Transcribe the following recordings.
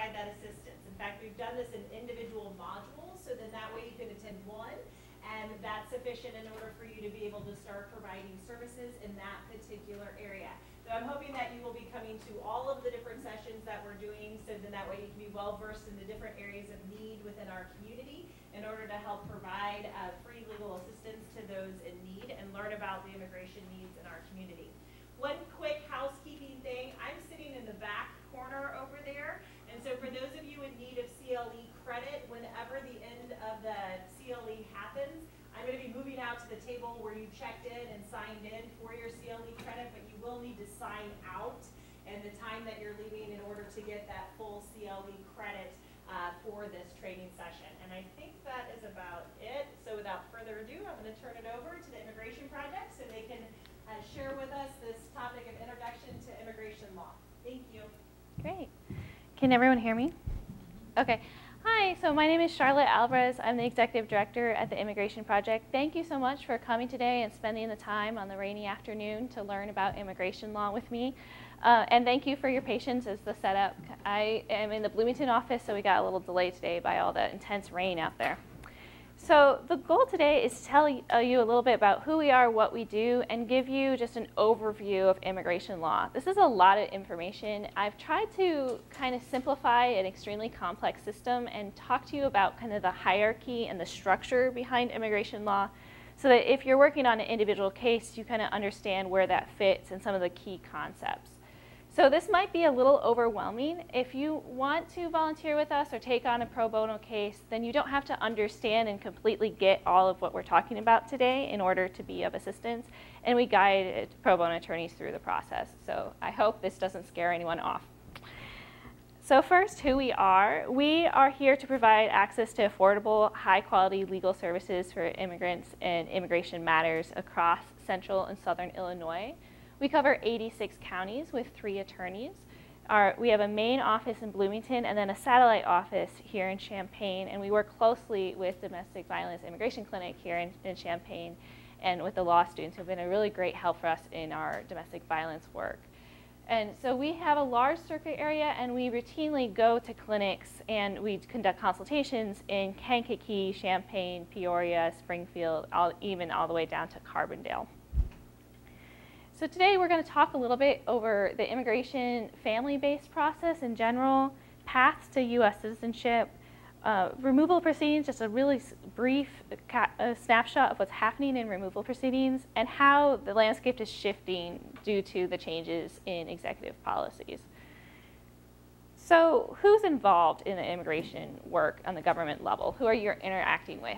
provide that assistance. In fact, we've done this in individual modules, so then that way you can attend one, and that's sufficient in order for you to be able to start providing services in that particular area. So I'm hoping that you will be coming to all of the different sessions that we're doing, so then that way you can be well versed in the different areas of need within our community in order to help provide uh, free legal assistance to those in need and learn about the immigration needs in our community. One quick housekeeping thing, I'm sitting in the back corner over there, and so for those of you in need of CLE credit, whenever the end of the CLE happens, I'm going to be moving out to the table where you checked in and signed in for your CLE credit, but you will need to sign out and the time that you're leaving in order to get that full CLE credit uh, for this training session. And I think that is about it. So without further ado, I'm going to turn it over to the Immigration Project so they can uh, share with us this topic of introduction to immigration law. Thank you. Great. Can everyone hear me? Okay. Hi, so my name is Charlotte Alvarez. I'm the Executive Director at the Immigration Project. Thank you so much for coming today and spending the time on the rainy afternoon to learn about immigration law with me. Uh, and thank you for your patience as the setup. I am in the Bloomington office, so we got a little delay today by all the intense rain out there. So the goal today is to tell uh, you a little bit about who we are, what we do, and give you just an overview of immigration law. This is a lot of information. I've tried to kind of simplify an extremely complex system and talk to you about kind of the hierarchy and the structure behind immigration law so that if you're working on an individual case, you kind of understand where that fits and some of the key concepts. So this might be a little overwhelming. If you want to volunteer with us or take on a pro bono case, then you don't have to understand and completely get all of what we're talking about today in order to be of assistance. And we guide uh, pro bono attorneys through the process. So I hope this doesn't scare anyone off. So first, who we are. We are here to provide access to affordable, high-quality legal services for immigrants and immigration matters across central and southern Illinois. We cover 86 counties with three attorneys. Our, we have a main office in Bloomington and then a satellite office here in Champaign, and we work closely with Domestic Violence Immigration Clinic here in, in Champaign and with the law students who have been a really great help for us in our domestic violence work. And so we have a large circuit area and we routinely go to clinics and we conduct consultations in Kankakee, Champaign, Peoria, Springfield, all, even all the way down to Carbondale. So today we're going to talk a little bit over the immigration family-based process in general, paths to U.S. citizenship, uh, removal proceedings, just a really brief uh, snapshot of what's happening in removal proceedings and how the landscape is shifting due to the changes in executive policies. So who's involved in the immigration work on the government level? Who are you interacting with?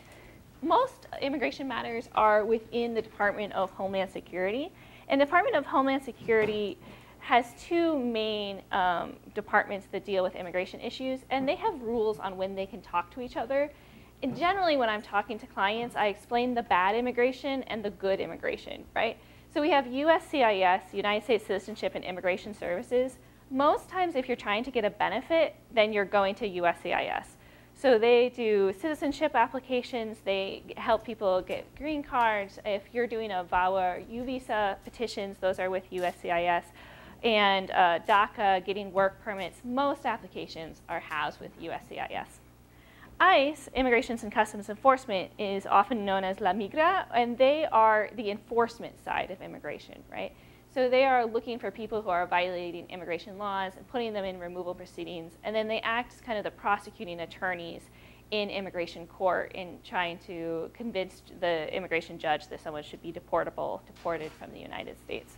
Most immigration matters are within the Department of Homeland Security, and the Department of Homeland Security has two main um, departments that deal with immigration issues, and they have rules on when they can talk to each other. And generally, when I'm talking to clients, I explain the bad immigration and the good immigration, right? So we have USCIS, United States Citizenship and Immigration Services. Most times, if you're trying to get a benefit, then you're going to USCIS. So they do citizenship applications, they help people get green cards. If you're doing a VAWA or U visa petitions, those are with USCIS. And uh, DACA, getting work permits, most applications are housed with USCIS. ICE, Immigrations and Customs Enforcement, is often known as La Migra, and they are the enforcement side of immigration, right? So they are looking for people who are violating immigration laws and putting them in removal proceedings. And then they act as kind of the prosecuting attorneys in immigration court in trying to convince the immigration judge that someone should be deportable, deported from the United States.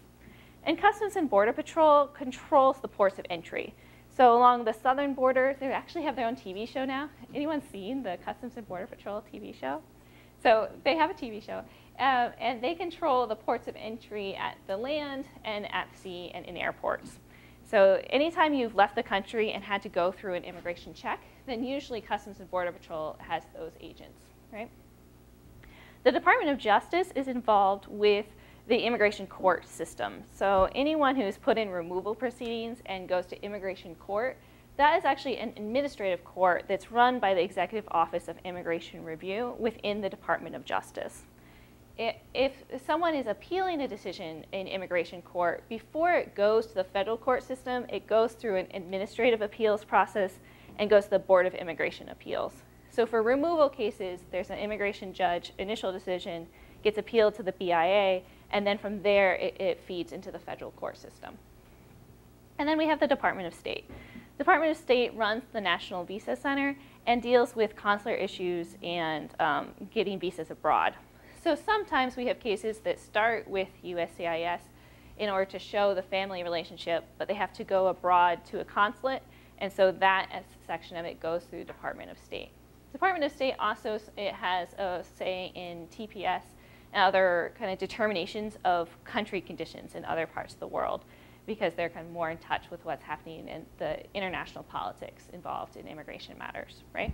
And Customs and Border Patrol controls the ports of entry. So along the southern border, they actually have their own TV show now. Anyone seen the Customs and Border Patrol TV show? So they have a TV show. Uh, and they control the ports of entry at the land and at sea and in airports. So anytime you've left the country and had to go through an immigration check, then usually Customs and Border Patrol has those agents, right? The Department of Justice is involved with the immigration court system. So anyone who's put in removal proceedings and goes to immigration court, that is actually an administrative court that's run by the Executive Office of Immigration Review within the Department of Justice. If someone is appealing a decision in immigration court, before it goes to the federal court system, it goes through an administrative appeals process and goes to the Board of Immigration Appeals. So for removal cases, there's an immigration judge initial decision, gets appealed to the BIA, and then from there it, it feeds into the federal court system. And then we have the Department of State. Department of State runs the National Visa Center and deals with consular issues and um, getting visas abroad. So sometimes we have cases that start with USCIS in order to show the family relationship, but they have to go abroad to a consulate, and so that section of it goes through Department of State. Department of State also it has a say in TPS and other kind of determinations of country conditions in other parts of the world because they're kind of more in touch with what's happening in the international politics involved in immigration matters, right?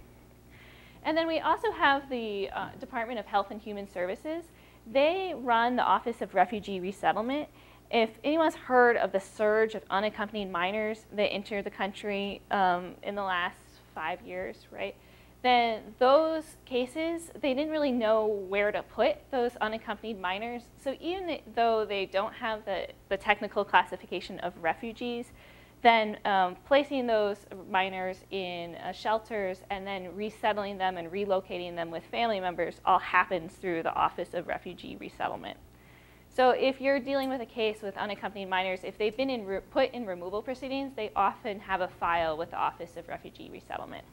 And then we also have the uh, Department of Health and Human Services. They run the Office of Refugee Resettlement. If anyone's heard of the surge of unaccompanied minors that entered the country um, in the last five years, right? then those cases, they didn't really know where to put those unaccompanied minors. So even though they don't have the, the technical classification of refugees, then um, placing those minors in uh, shelters and then resettling them and relocating them with family members all happens through the Office of Refugee Resettlement. So if you're dealing with a case with unaccompanied minors, if they've been in put in removal proceedings, they often have a file with the Office of Refugee Resettlement.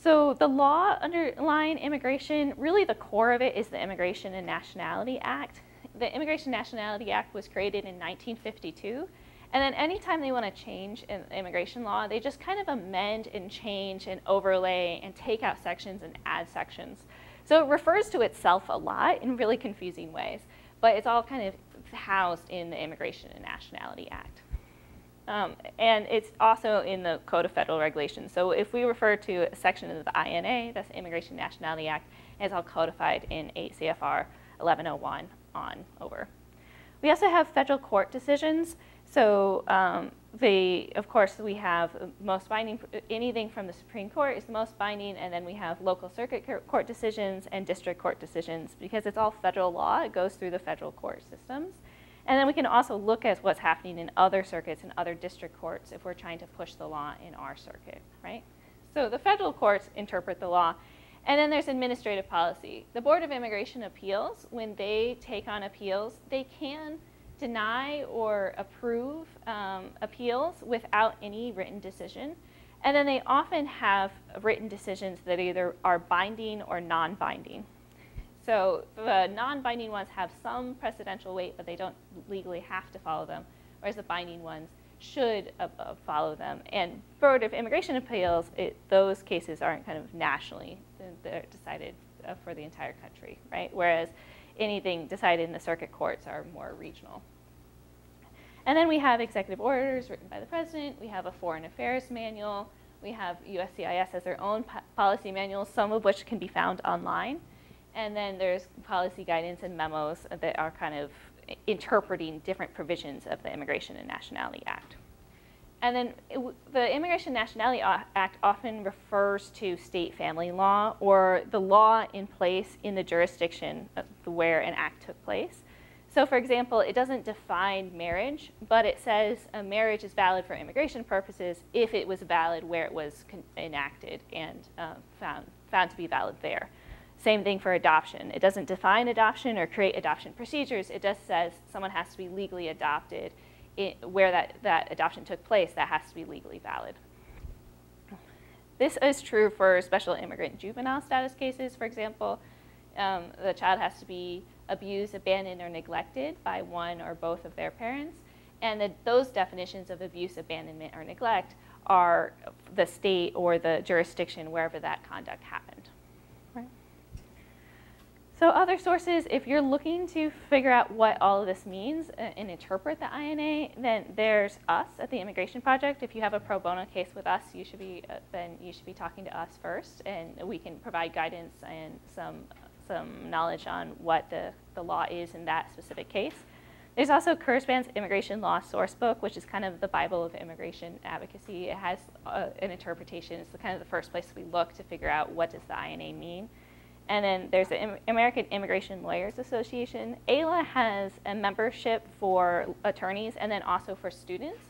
So the law underlying immigration, really the core of it is the Immigration and Nationality Act. The Immigration Nationality Act was created in 1952. And then anytime they want to change immigration law, they just kind of amend and change and overlay and take out sections and add sections. So it refers to itself a lot in really confusing ways, but it's all kind of housed in the Immigration and Nationality Act. Um, and it's also in the Code of Federal Regulations. So if we refer to a section of the INA, that's the Immigration Nationality Act, it's all codified in 8 CFR 1101 on over. We also have federal court decisions. So um, they, of course, we have most binding, anything from the Supreme Court is the most binding, and then we have local circuit court decisions and district court decisions. Because it's all federal law, it goes through the federal court systems. And then we can also look at what's happening in other circuits and other district courts if we're trying to push the law in our circuit, right? So the federal courts interpret the law. And then there's administrative policy. The Board of Immigration Appeals, when they take on appeals, they can deny or approve um, appeals without any written decision. And then they often have written decisions that either are binding or non-binding. So the non-binding ones have some precedential weight, but they don't legally have to follow them, whereas the binding ones should uh, follow them. And Board of Immigration Appeals, it, those cases aren't kind of nationally, they're decided uh, for the entire country, right? Whereas anything decided in the circuit courts are more regional. And then we have executive orders written by the president. We have a foreign affairs manual. We have USCIS as their own po policy manuals, some of which can be found online. And then there's policy guidance and memos that are kind of interpreting different provisions of the Immigration and Nationality Act. And then it, the Immigration Nationality Act often refers to state family law or the law in place in the jurisdiction where an act took place. So for example, it doesn't define marriage, but it says a marriage is valid for immigration purposes if it was valid where it was enacted and uh, found, found to be valid there. Same thing for adoption. It doesn't define adoption or create adoption procedures. It just says someone has to be legally adopted. It, where that, that adoption took place, that has to be legally valid. This is true for special immigrant juvenile status cases, for example. Um, the child has to be abused, abandoned, or neglected by one or both of their parents. And the, those definitions of abuse, abandonment, or neglect are the state or the jurisdiction wherever that conduct happened. So other sources, if you're looking to figure out what all of this means and interpret the INA, then there's us at the Immigration Project. If you have a pro bono case with us, you should be uh, then you should be talking to us first, and we can provide guidance and some some knowledge on what the, the law is in that specific case. There's also Kurzban's Immigration Law Sourcebook, which is kind of the Bible of immigration advocacy. It has uh, an interpretation. It's the, kind of the first place we look to figure out what does the INA mean. And then there's the American Immigration Lawyers Association. AILA has a membership for attorneys and then also for students.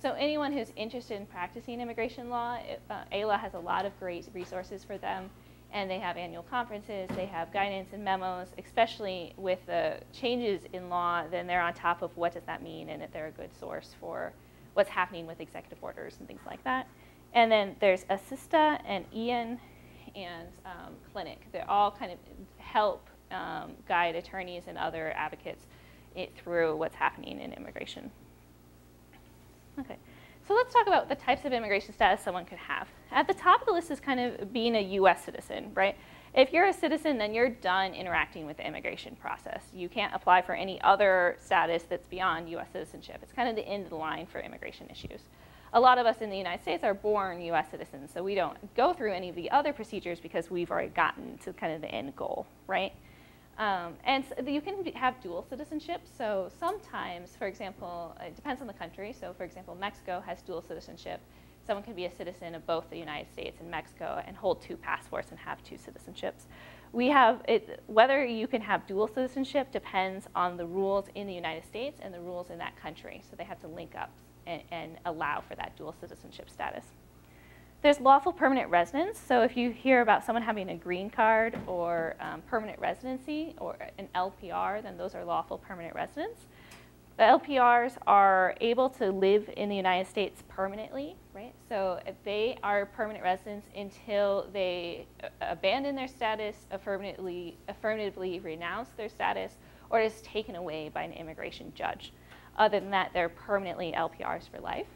So anyone who's interested in practicing immigration law, uh, AILA has a lot of great resources for them. And they have annual conferences, they have guidance and memos, especially with the changes in law, then they're on top of what does that mean and that they're a good source for what's happening with executive orders and things like that. And then there's ASISTA and Ian and um, Clinic. They all kind of help um, guide attorneys and other advocates it, through what's happening in immigration. Okay, so let's talk about the types of immigration status someone could have. At the top of the list is kind of being a US citizen, right? If you're a citizen, then you're done interacting with the immigration process. You can't apply for any other status that's beyond US citizenship. It's kind of the end of the line for immigration issues. A lot of us in the United States are born US citizens, so we don't go through any of the other procedures because we've already gotten to kind of the end goal, right? Um, and so you can have dual citizenship. So sometimes, for example, it depends on the country. So for example, Mexico has dual citizenship. Someone can be a citizen of both the United States and Mexico and hold two passports and have two citizenships. We have it, whether you can have dual citizenship depends on the rules in the United States and the rules in that country. So they have to link up and, and allow for that dual citizenship status. There's lawful permanent residence. So if you hear about someone having a green card or um, permanent residency or an LPR, then those are lawful permanent residents. The LPRs are able to live in the United States permanently, right? So they are permanent residents until they uh, abandon their status, affirmatively, affirmatively renounce their status, or is taken away by an immigration judge. Other than that, they're permanently LPRs for life.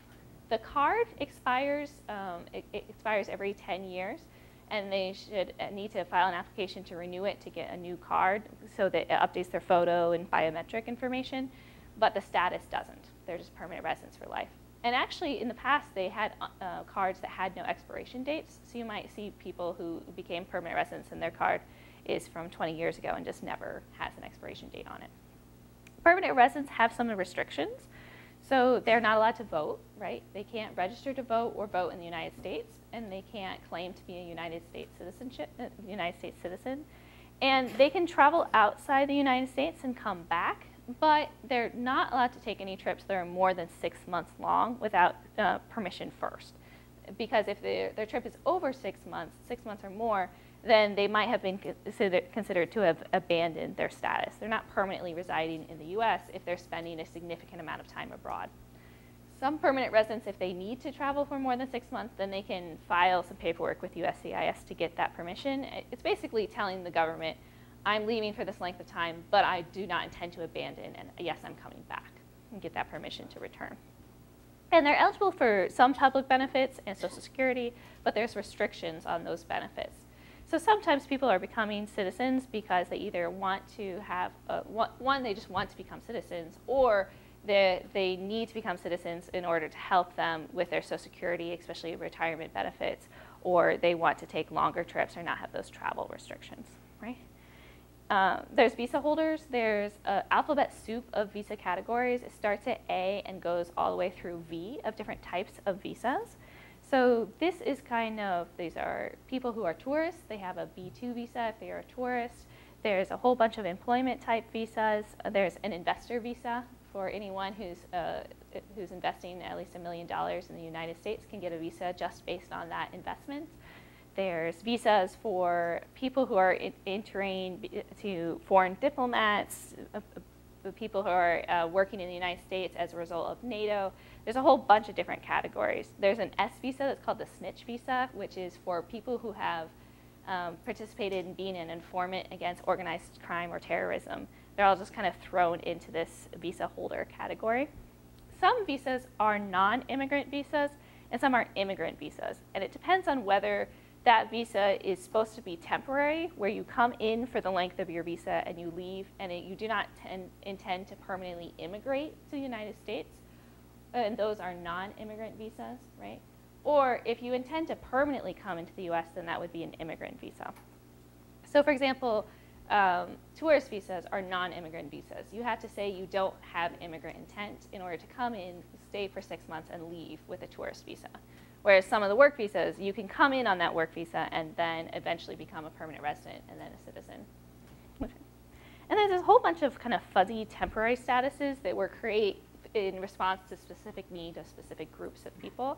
The card expires, um, it, it, expires every 10 years, and they should uh, need to file an application to renew it to get a new card so that it updates their photo and biometric information, but the status doesn't. They're just permanent residents for life. And actually, in the past, they had uh, cards that had no expiration dates, so you might see people who became permanent residents and their card is from 20 years ago and just never has an expiration date on it. Permanent residents have some restrictions. So they're not allowed to vote, right? They can't register to vote or vote in the United States, and they can't claim to be a United States citizenship, uh, United States citizen. And they can travel outside the United States and come back, but they're not allowed to take any trips that are more than six months long without uh, permission first. Because if their, their trip is over six months, six months or more, then they might have been considered, considered to have abandoned their status. They're not permanently residing in the US if they're spending a significant amount of time abroad. Some permanent residents, if they need to travel for more than six months, then they can file some paperwork with USCIS to get that permission. It's basically telling the government, I'm leaving for this length of time, but I do not intend to abandon, and yes, I'm coming back, and get that permission to return. And they're eligible for some public benefits and Social Security, but there's restrictions on those benefits. So sometimes people are becoming citizens because they either want to have, a, one, they just want to become citizens, or they, they need to become citizens in order to help them with their Social Security, especially retirement benefits, or they want to take longer trips or not have those travel restrictions, right? Uh, there's visa holders. There's an alphabet soup of visa categories. It starts at A and goes all the way through V of different types of visas. So this is kind of, these are people who are tourists. They have a B2 visa if they are a tourist. There's a whole bunch of employment type visas. There's an investor visa for anyone who's, uh, who's investing at least a million dollars in the United States can get a visa just based on that investment. There's visas for people who are entering to foreign diplomats, uh, people who are uh, working in the United States as a result of NATO. There's a whole bunch of different categories. There's an S visa that's called the snitch visa, which is for people who have um, participated in being an informant against organized crime or terrorism. They're all just kind of thrown into this visa holder category. Some visas are non-immigrant visas, and some are immigrant visas. And it depends on whether that visa is supposed to be temporary, where you come in for the length of your visa and you leave, and it, you do not intend to permanently immigrate to the United States, and those are non-immigrant visas, right? Or if you intend to permanently come into the US, then that would be an immigrant visa. So for example, um, tourist visas are non-immigrant visas. You have to say you don't have immigrant intent in order to come in, stay for six months, and leave with a tourist visa. Whereas some of the work visas, you can come in on that work visa and then eventually become a permanent resident and then a citizen. And then there's a whole bunch of kind of fuzzy temporary statuses that were created in response to specific need of specific groups of people.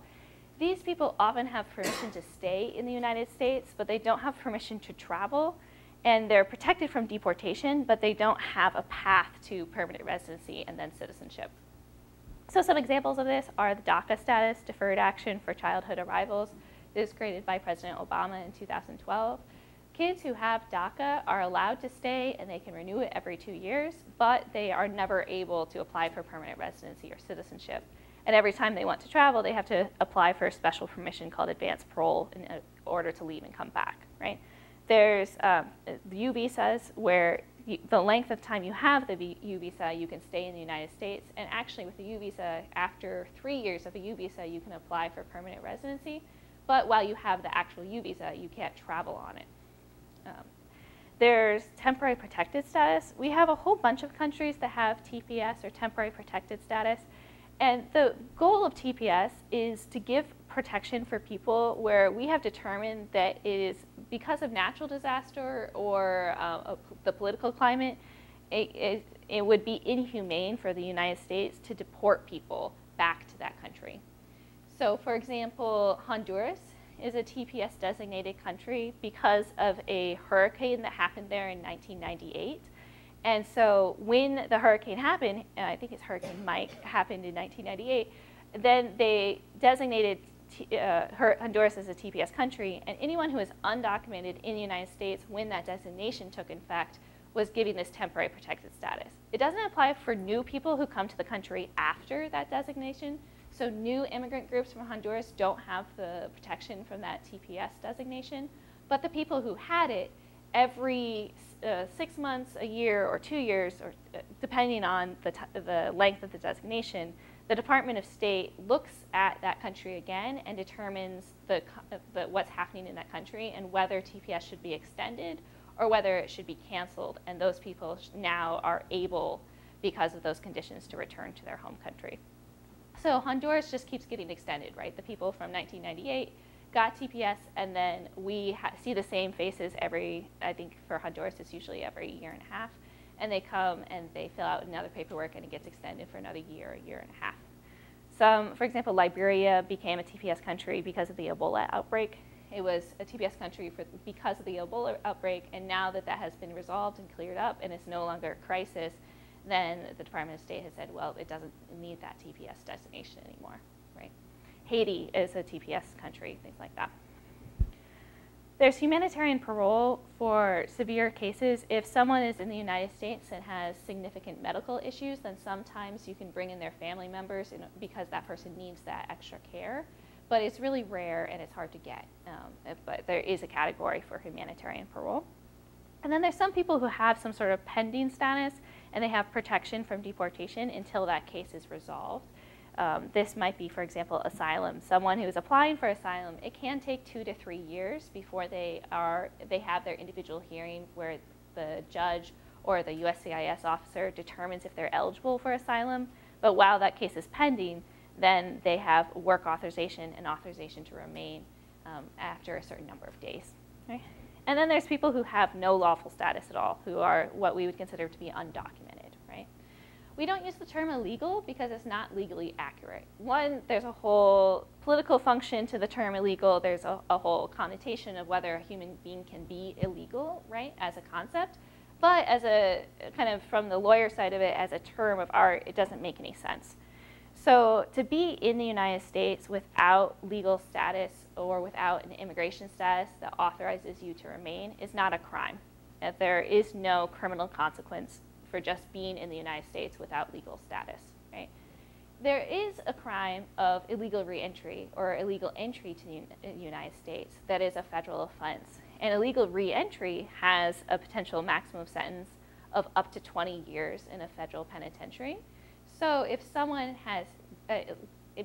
These people often have permission to stay in the United States, but they don't have permission to travel. And they're protected from deportation, but they don't have a path to permanent residency and then citizenship. So some examples of this are the DACA status, Deferred Action for Childhood Arrivals. This was created by President Obama in 2012. Kids who have DACA are allowed to stay and they can renew it every two years, but they are never able to apply for permanent residency or citizenship. And every time they want to travel, they have to apply for a special permission called advance parole in order to leave and come back, right? There's um, the U visas where the length of time you have the U visa, you can stay in the United States. And actually, with the U visa, after three years of the U visa, you can apply for permanent residency. But while you have the actual U visa, you can't travel on it. Um, there's temporary protected status. We have a whole bunch of countries that have TPS or temporary protected status. And the goal of TPS is to give protection for people where we have determined that it is because of natural disaster or uh, the political climate, it, it, it would be inhumane for the United States to deport people back to that country. So for example, Honduras is a TPS designated country because of a hurricane that happened there in 1998. And so when the hurricane happened, I think it's Hurricane Mike, happened in 1998, then they designated uh, Honduras as a TPS country, and anyone who is undocumented in the United States when that designation took effect was given this temporary protected status. It doesn't apply for new people who come to the country after that designation, so new immigrant groups from Honduras don't have the protection from that TPS designation, but the people who had it, every uh, six months, a year, or two years, or uh, depending on the, the length of the designation, the Department of State looks at that country again and determines the, the, what's happening in that country and whether TPS should be extended or whether it should be canceled. And those people now are able, because of those conditions, to return to their home country. So Honduras just keeps getting extended, right? The people from 1998 got TPS, and then we see the same faces every, I think for Honduras, it's usually every year and a half and they come and they fill out another paperwork and it gets extended for another year, a year and a half. Some, for example, Liberia became a TPS country because of the Ebola outbreak. It was a TPS country for, because of the Ebola outbreak, and now that that has been resolved and cleared up and it's no longer a crisis, then the Department of State has said, well, it doesn't need that TPS designation anymore? Haiti is a TPS country, things like that. There's humanitarian parole for severe cases. If someone is in the United States and has significant medical issues, then sometimes you can bring in their family members because that person needs that extra care. But it's really rare and it's hard to get. Um, but there is a category for humanitarian parole. And then there's some people who have some sort of pending status and they have protection from deportation until that case is resolved. Um, this might be, for example, asylum. Someone who is applying for asylum, it can take two to three years before they are they have their individual hearing where the judge or the USCIS officer determines if they're eligible for asylum. But while that case is pending, then they have work authorization and authorization to remain um, after a certain number of days. Right? And then there's people who have no lawful status at all, who are what we would consider to be undocumented. We don't use the term illegal because it's not legally accurate. One, there's a whole political function to the term illegal. There's a, a whole connotation of whether a human being can be illegal, right, as a concept. But as a kind of from the lawyer side of it, as a term of art, it doesn't make any sense. So to be in the United States without legal status or without an immigration status that authorizes you to remain is not a crime. There is no criminal consequence for just being in the United States without legal status, right? There is a crime of illegal reentry or illegal entry to the United States that is a federal offense. And illegal reentry has a potential maximum sentence of up to 20 years in a federal penitentiary. So if someone has uh,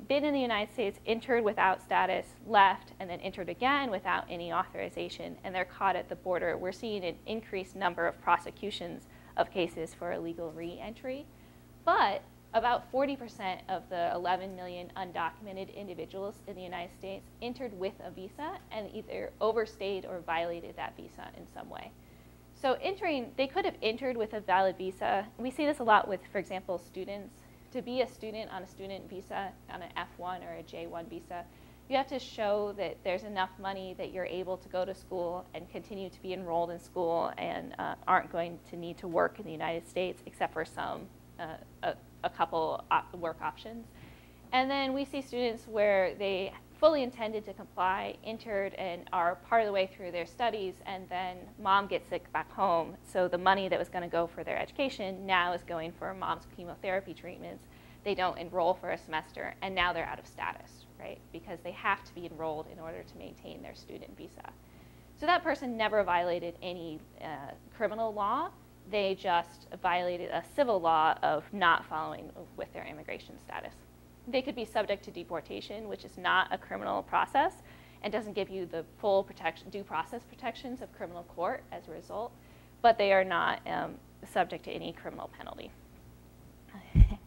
been in the United States, entered without status, left, and then entered again without any authorization, and they're caught at the border, we're seeing an increased number of prosecutions of cases for illegal reentry. But about 40% of the 11 million undocumented individuals in the United States entered with a visa and either overstayed or violated that visa in some way. So entering, they could have entered with a valid visa. We see this a lot with, for example, students. To be a student on a student visa, on an F1 or a J1 visa, you have to show that there's enough money that you're able to go to school and continue to be enrolled in school and uh, aren't going to need to work in the United States except for some, uh, a, a, couple op work options. And then we see students where they fully intended to comply, entered and are part of the way through their studies and then mom gets sick back home. So the money that was going to go for their education now is going for mom's chemotherapy treatments. They don't enroll for a semester and now they're out of status right? Because they have to be enrolled in order to maintain their student visa. So that person never violated any uh, criminal law. They just violated a civil law of not following with their immigration status. They could be subject to deportation, which is not a criminal process and doesn't give you the full protection, due process protections of criminal court as a result, but they are not um, subject to any criminal penalty.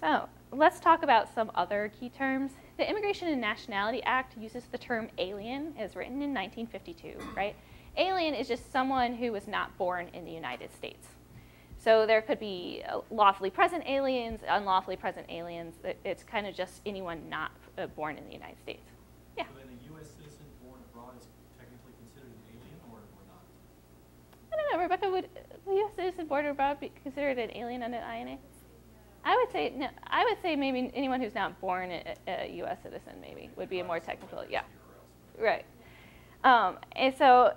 so let's talk about some other key terms. The Immigration and Nationality Act uses the term alien as written in 1952, right? Alien is just someone who was not born in the United States. So there could be uh, lawfully present aliens, unlawfully present aliens. It's kind of just anyone not uh, born in the United States. Yeah. So then a U.S. citizen born abroad is technically considered an alien or, or not? I don't know, Rebecca, would a U.S. citizen born abroad be considered an alien under the INA? I would say no, I would say maybe anyone who's not born a, a U.S. citizen maybe would be a more technical. Yeah, right. Um, and so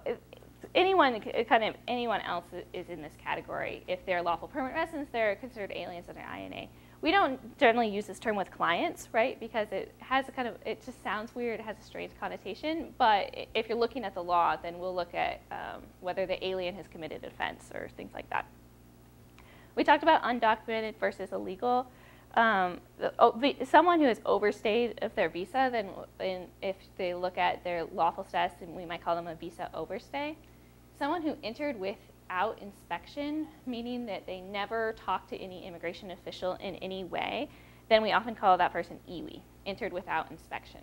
anyone kind of anyone else is in this category. If they're lawful permanent residents, they're considered aliens under INA. We don't generally use this term with clients, right? Because it has a kind of it just sounds weird. It has a strange connotation. But if you're looking at the law, then we'll look at um, whether the alien has committed offense or things like that. We talked about undocumented versus illegal. Um, the, someone who has overstayed of their visa, then in, if they look at their lawful status, then we might call them a visa overstay. Someone who entered without inspection, meaning that they never talked to any immigration official in any way, then we often call that person EWI, entered without inspection.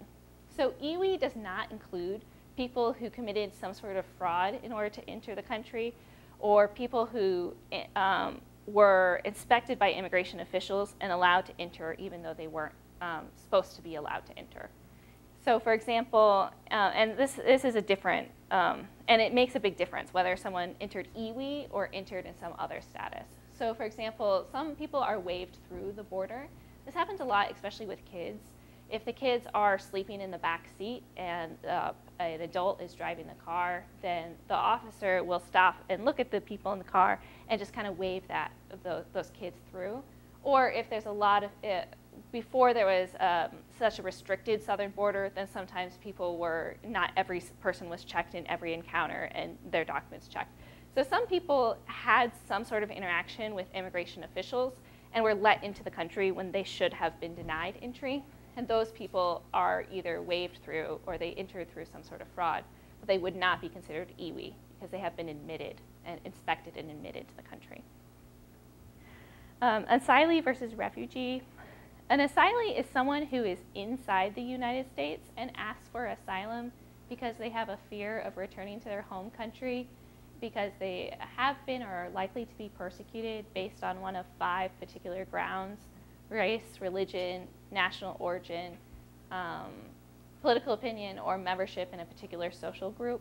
So EWI does not include people who committed some sort of fraud in order to enter the country, or people who eh, um, were inspected by immigration officials and allowed to enter even though they weren't um, supposed to be allowed to enter. So for example, uh, and this, this is a different, um, and it makes a big difference whether someone entered EWI or entered in some other status. So for example, some people are waived through the border. This happens a lot, especially with kids. If the kids are sleeping in the back seat and uh, an adult is driving the car, then the officer will stop and look at the people in the car and just kind of wave that those, those kids through. Or if there's a lot of it, uh, before there was um, such a restricted southern border, then sometimes people were not every person was checked in every encounter and their documents checked. So some people had some sort of interaction with immigration officials and were let into the country when they should have been denied entry and those people are either waived through or they entered through some sort of fraud, but they would not be considered EWI because they have been admitted and inspected and admitted to the country. Um, asylee versus refugee. An asylee is someone who is inside the United States and asks for asylum because they have a fear of returning to their home country because they have been or are likely to be persecuted based on one of five particular grounds race, religion, national origin, um, political opinion, or membership in a particular social group.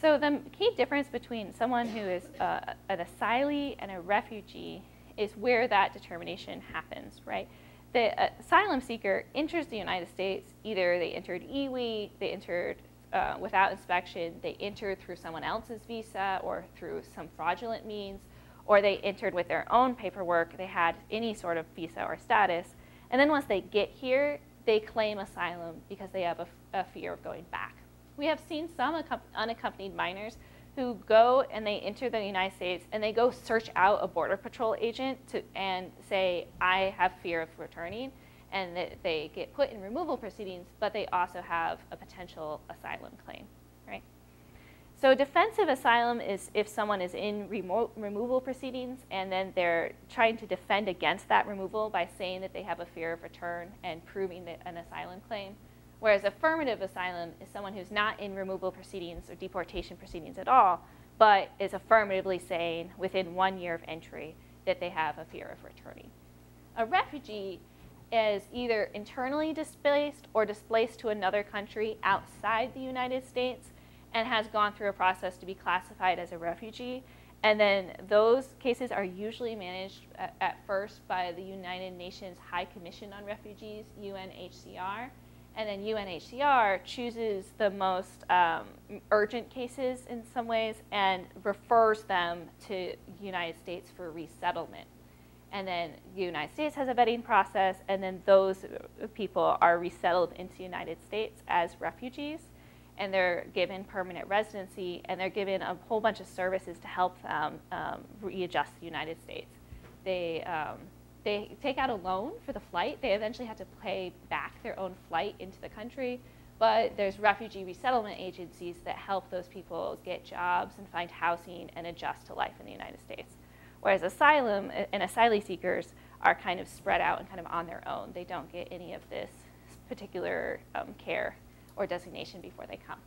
So the key difference between someone who is uh, an asylee and a refugee is where that determination happens, right? The asylum seeker enters the United States, either they entered EWI, they entered uh, without inspection, they entered through someone else's visa or through some fraudulent means, or they entered with their own paperwork, they had any sort of visa or status, and then once they get here, they claim asylum because they have a, a fear of going back. We have seen some unaccompanied minors who go and they enter the United States and they go search out a border patrol agent to, and say, I have fear of returning. And that they get put in removal proceedings, but they also have a potential asylum claim, right? So defensive asylum is if someone is in remo- removal proceedings and then they're trying to defend against that removal by saying that they have a fear of return and proving an asylum claim. Whereas affirmative asylum is someone who's not in removal proceedings or deportation proceedings at all, but is affirmatively saying within one year of entry that they have a fear of returning. A refugee is either internally displaced or displaced to another country outside the United States and has gone through a process to be classified as a refugee. And then those cases are usually managed at, at first by the United Nations High Commission on Refugees, UNHCR. And then UNHCR chooses the most um, urgent cases in some ways and refers them to United States for resettlement. And then the United States has a vetting process, and then those people are resettled into United States as refugees and they're given permanent residency, and they're given a whole bunch of services to help them um, readjust the United States. They, um, they take out a loan for the flight. They eventually have to pay back their own flight into the country, but there's refugee resettlement agencies that help those people get jobs and find housing and adjust to life in the United States. Whereas asylum and asylee seekers are kind of spread out and kind of on their own. They don't get any of this particular um, care or designation before they come.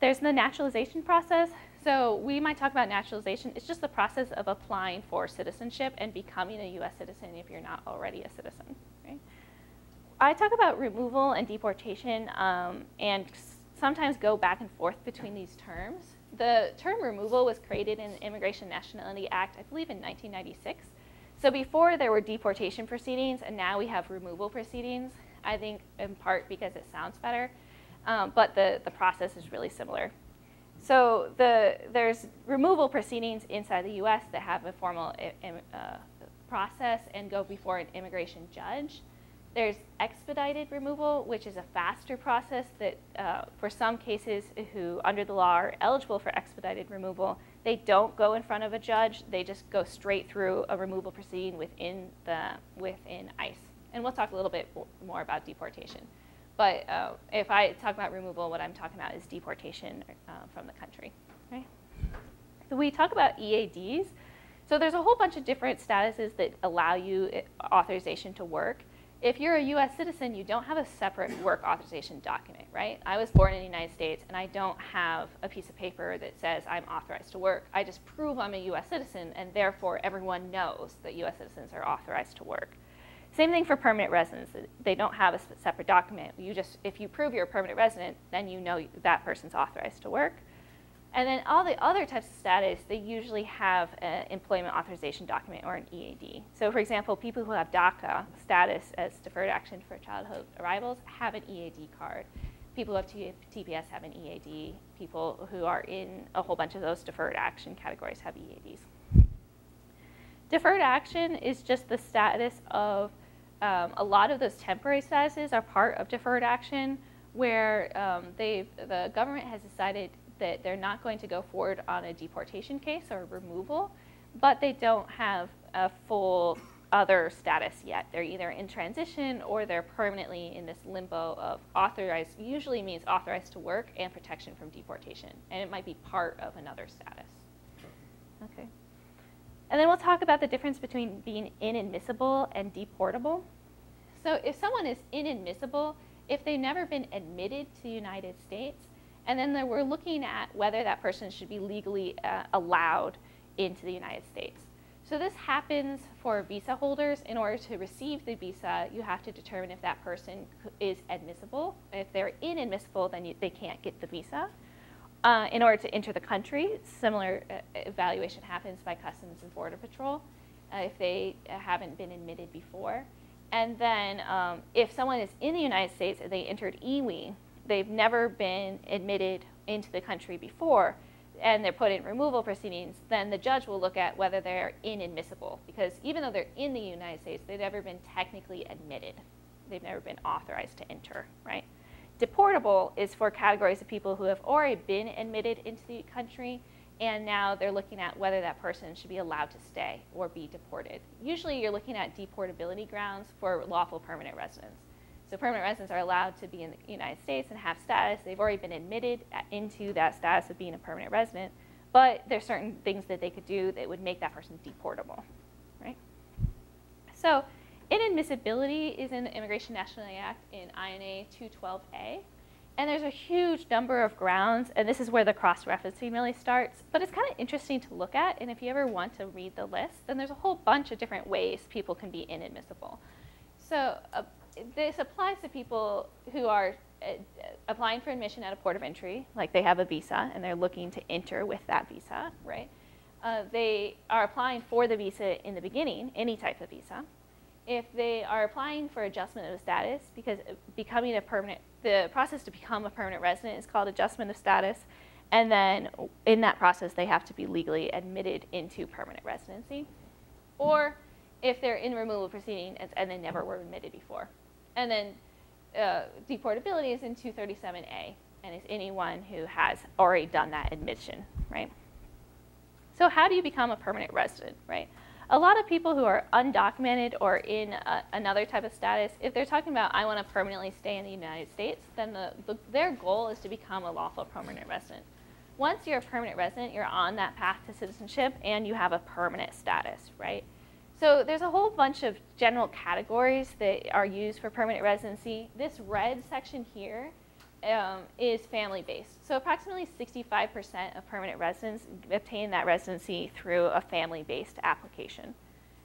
There's the naturalization process. So we might talk about naturalization. It's just the process of applying for citizenship and becoming a U.S. citizen if you're not already a citizen. Right? I talk about removal and deportation um, and sometimes go back and forth between these terms. The term removal was created in the Immigration Nationality Act, I believe in 1996. So before there were deportation proceedings, and now we have removal proceedings. I think in part because it sounds better, um, but the, the process is really similar. So the, there's removal proceedings inside the US that have a formal uh, process and go before an immigration judge. There's expedited removal, which is a faster process that uh, for some cases who under the law are eligible for expedited removal, they don't go in front of a judge, they just go straight through a removal proceeding within, the, within ICE and we'll talk a little bit more about deportation. But uh, if I talk about removal, what I'm talking about is deportation uh, from the country. Right? So we talk about EADs. So there's a whole bunch of different statuses that allow you uh, authorization to work. If you're a U.S. citizen, you don't have a separate work authorization document, right? I was born in the United States, and I don't have a piece of paper that says I'm authorized to work. I just prove I'm a U.S. citizen, and therefore everyone knows that U.S. citizens are authorized to work. Same thing for permanent residents. They don't have a separate document. You just, if you prove you're a permanent resident, then you know that person's authorized to work. And then all the other types of status, they usually have an employment authorization document or an EAD. So for example, people who have DACA status as deferred action for childhood arrivals have an EAD card. People who have TPS have an EAD. People who are in a whole bunch of those deferred action categories have EADs. Deferred action is just the status of um, a lot of those temporary statuses are part of deferred action where um, the government has decided that they're not going to go forward on a deportation case or removal, but they don't have a full other status yet. They're either in transition or they're permanently in this limbo of authorized, usually means authorized to work and protection from deportation. And it might be part of another status. Okay. And then we'll talk about the difference between being inadmissible and deportable. So if someone is inadmissible, if they've never been admitted to the United States, and then we're looking at whether that person should be legally uh, allowed into the United States. So this happens for visa holders. In order to receive the visa, you have to determine if that person is admissible. If they're inadmissible, then you, they can't get the visa. Uh, in order to enter the country, similar uh, evaluation happens by Customs and Border Patrol uh, if they haven't been admitted before. And then um, if someone is in the United States and they entered EWI, they've never been admitted into the country before, and they're put in removal proceedings, then the judge will look at whether they're inadmissible. Because even though they're in the United States, they've never been technically admitted. They've never been authorized to enter, right? Deportable is for categories of people who have already been admitted into the country and now they're looking at whether that person should be allowed to stay or be deported. Usually you're looking at deportability grounds for lawful permanent residents. So permanent residents are allowed to be in the United States and have status. They've already been admitted uh, into that status of being a permanent resident, but there's certain things that they could do that would make that person deportable, right? So inadmissibility is in the Immigration Nationality Act in INA 212A. And there's a huge number of grounds, and this is where the cross-referencing really starts. But it's kind of interesting to look at, and if you ever want to read the list, then there's a whole bunch of different ways people can be inadmissible. So uh, this applies to people who are uh, applying for admission at a port of entry, like they have a visa and they're looking to enter with that visa, right? Uh, they are applying for the visa in the beginning, any type of visa. If they are applying for adjustment of status, because becoming a permanent, the process to become a permanent resident is called adjustment of status, and then in that process they have to be legally admitted into permanent residency. Or if they're in removal proceeding and, they never were admitted before. And then uh, deportability is in 237A, and is anyone who has already done that admission, right? So how do you become a permanent resident, right? A lot of people who are undocumented or in a, another type of status, if they're talking about I want to permanently stay in the United States, then the, the, their goal is to become a lawful permanent resident. Once you're a permanent resident, you're on that path to citizenship and you have a permanent status, right? So there's a whole bunch of general categories that are used for permanent residency. This red section here um, is family-based. So approximately 65% of permanent residents obtain that residency through a family-based application.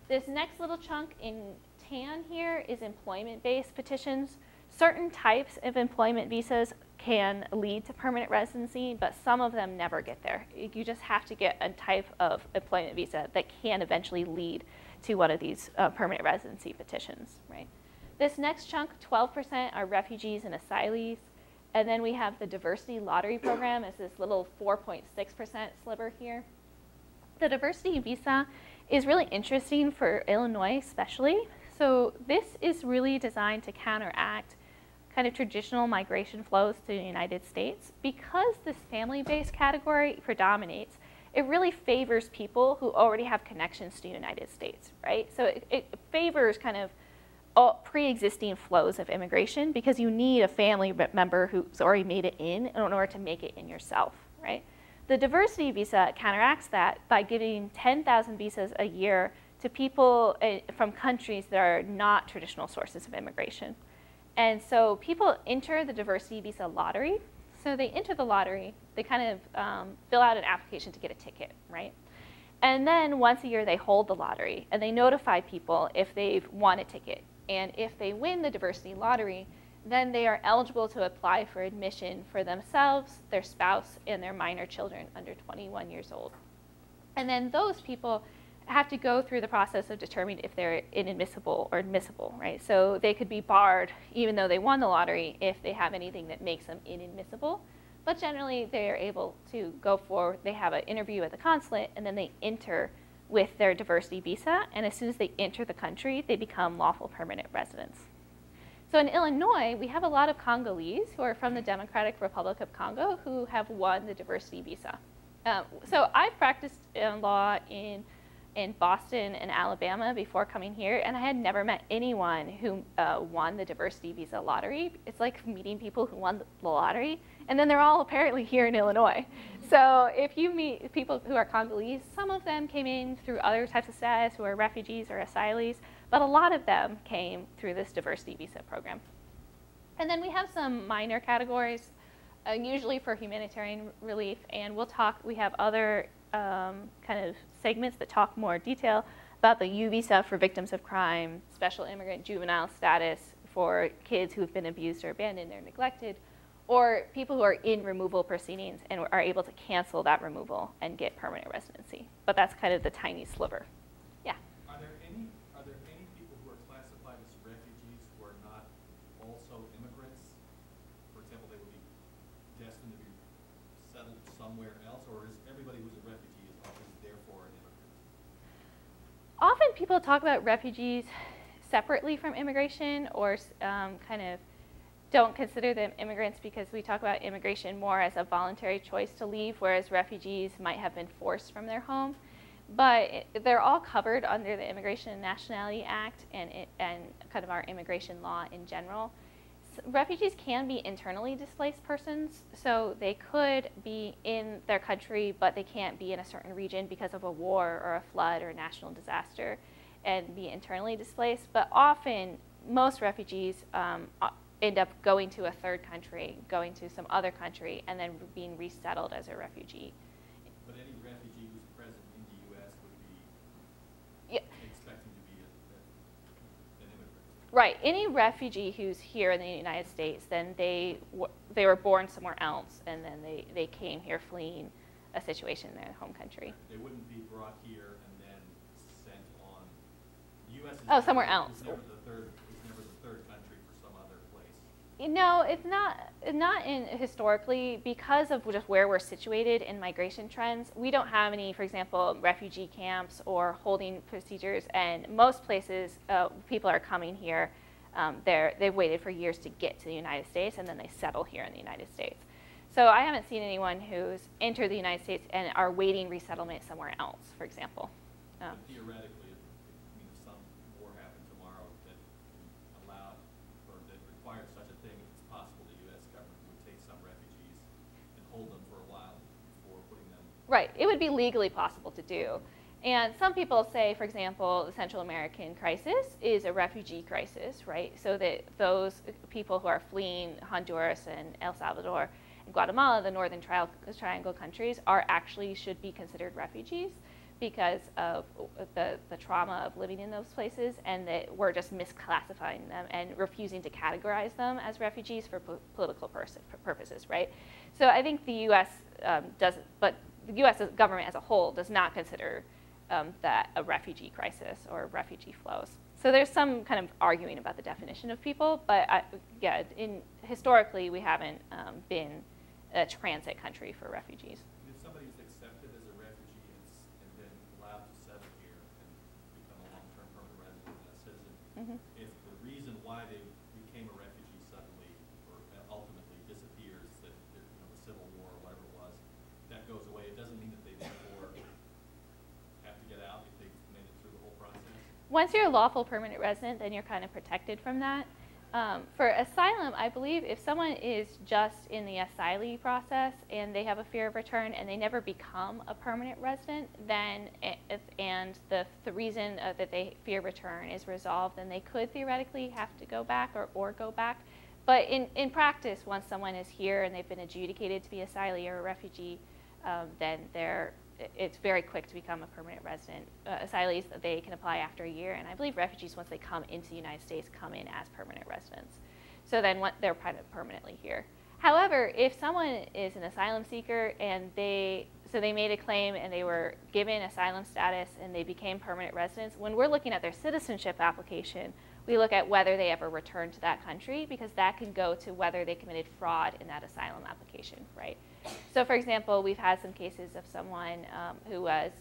This next little chunk in tan here is employment-based petitions. Certain types of employment visas can lead to permanent residency, but some of them never get there. You just have to get a type of employment visa that can eventually lead to one of these uh, permanent residency petitions, right? This next chunk, 12% are refugees and asylees. And then we have the diversity lottery program as this little 4.6% sliver here. The diversity visa is really interesting for Illinois especially. So this is really designed to counteract kind of traditional migration flows to the United States. Because this family-based category predominates, it really favors people who already have connections to the United States, right? So it, it favors kind of pre-existing flows of immigration because you need a family member who's already made it in in order to make it in yourself, right? The diversity visa counteracts that by giving 10,000 visas a year to people uh, from countries that are not traditional sources of immigration. And so people enter the diversity visa lottery. So they enter the lottery, they kind of um, fill out an application to get a ticket, right? And then once a year they hold the lottery and they notify people if they've won a ticket. And if they win the diversity lottery, then they are eligible to apply for admission for themselves, their spouse, and their minor children under 21 years old. And then those people have to go through the process of determining if they're inadmissible or admissible, right? So they could be barred even though they won the lottery if they have anything that makes them inadmissible. But generally, they are able to go forward. They have an interview at the consulate, and then they enter with their diversity visa, and as soon as they enter the country, they become lawful permanent residents. So in Illinois, we have a lot of Congolese who are from the Democratic Republic of Congo who have won the diversity visa. Um, so I've practiced law in in Boston and Alabama before coming here, and I had never met anyone who uh, won the diversity visa lottery. It's like meeting people who won the lottery, and then they're all apparently here in Illinois. So if you meet people who are Congolese, some of them came in through other types of status who are refugees or asylees, but a lot of them came through this diversity visa program. And then we have some minor categories, uh, usually for humanitarian relief, and we'll talk, we have other um, kind of segments that talk more detail about the U visa for victims of crime, special immigrant juvenile status for kids who have been abused or abandoned or neglected, or people who are in removal proceedings and are able to cancel that removal and get permanent residency. But that's kind of the tiny sliver. Yeah. Are there any are there any people who are classified as refugees who are not also immigrants? For example, they would be destined to be settled somewhere else, or is everybody who's a refugee is always therefore an immigrant? Often people talk about refugees separately from immigration or um, kind of don't consider them immigrants because we talk about immigration more as a voluntary choice to leave, whereas refugees might have been forced from their home. But it, they're all covered under the Immigration and Nationality Act and, it, and kind of our immigration law in general. s- refugees can be internally displaced persons, so they could be in their country, but they can't be in a certain region because of a war or a flood or a national disaster and be internally displaced. But often, most refugees um, end up going to a third country, going to some other country, and then being resettled as a refugee. But any refugee who's present in the US would be Yeah, expecting to be a, a- an immigrant. Right. Any refugee who's here in the United States, then they w- they were born somewhere else, and then they, they came here fleeing a situation in their home country. They wouldn't be brought here and then sent on, the US is. Oh, somewhere else. Is never the third, is never the third country for some other know, it's not not in historically because of just where we're situated in migration trends. We don't have any, for example, refugee camps or holding procedures, and most places uh, people are coming here. Um, they're they've waited for years to get to the United States, and then they settle here in the United States. So I haven't seen anyone who's entered the United States and are waiting resettlement somewhere else, for example. Um, But theoretically, if, I mean, if some war happened tomorrow that allowed, or that required such a thing, it's possible the US government would take some refugees and hold them for a while before putting them Right. It would be legally possible to do. And some people say, for example, the Central American crisis is a refugee crisis, right? So that those people who are fleeing Honduras and El Salvador and Guatemala, the northern tri- triangle countries, are actually should be considered refugees because of the, the trauma of living in those places and that we're just misclassifying them and refusing to categorize them as refugees for po- political purposes, right? So I think the U.S. Um, doesn't, but the U.S. government as a whole does not consider um, that a refugee crisis or refugee flows. So there's some kind of arguing about the definition of people, but I, yeah, in, historically we haven't um, been a transit country for refugees. If somebody's accepted as a refugee and, and then allowed to settle here and become a long-term permanent resident a citizen, Mhm. if the reason why they became a refugee suddenly or ultimately disappears, that, that, you know, the civil war or whatever it was, that goes away, it doesn't mean that they therefore have to get out if they've made it through the whole process? Once you're a lawful permanent resident, then you're kind of protected from that. Um, for asylum, I believe if someone is just in the asylee process and they have a fear of return and they never become a permanent resident, then if, and the, the reason uh, that they fear return is resolved, then they could theoretically have to go back or, or go back. But in, in practice, once someone is here and they've been adjudicated to be asylee or a refugee, um, then they're, it's very quick to become a permanent resident. Uh, asylees, they can apply after a year, and I believe refugees, once they come into the United States, come in as permanent residents. So then what, they're kind of permanently here. However, if someone is an asylum seeker and they, so they made a claim and they were given asylum status and they became permanent residents, when we're looking at their citizenship application, we look at whether they ever returned to that country because that can go to whether they committed fraud in that asylum application, right? So, for example, we've had some cases of someone um, who was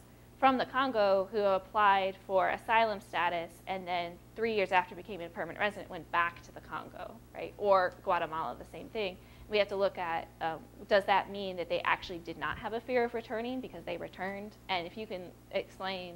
from the Congo who applied for asylum status and then three years after became a permanent resident went back to the Congo, right? Or Guatemala, the same thing. We have to look at um, does that mean that they actually did not have a fear of returning because they returned? And if you can explain,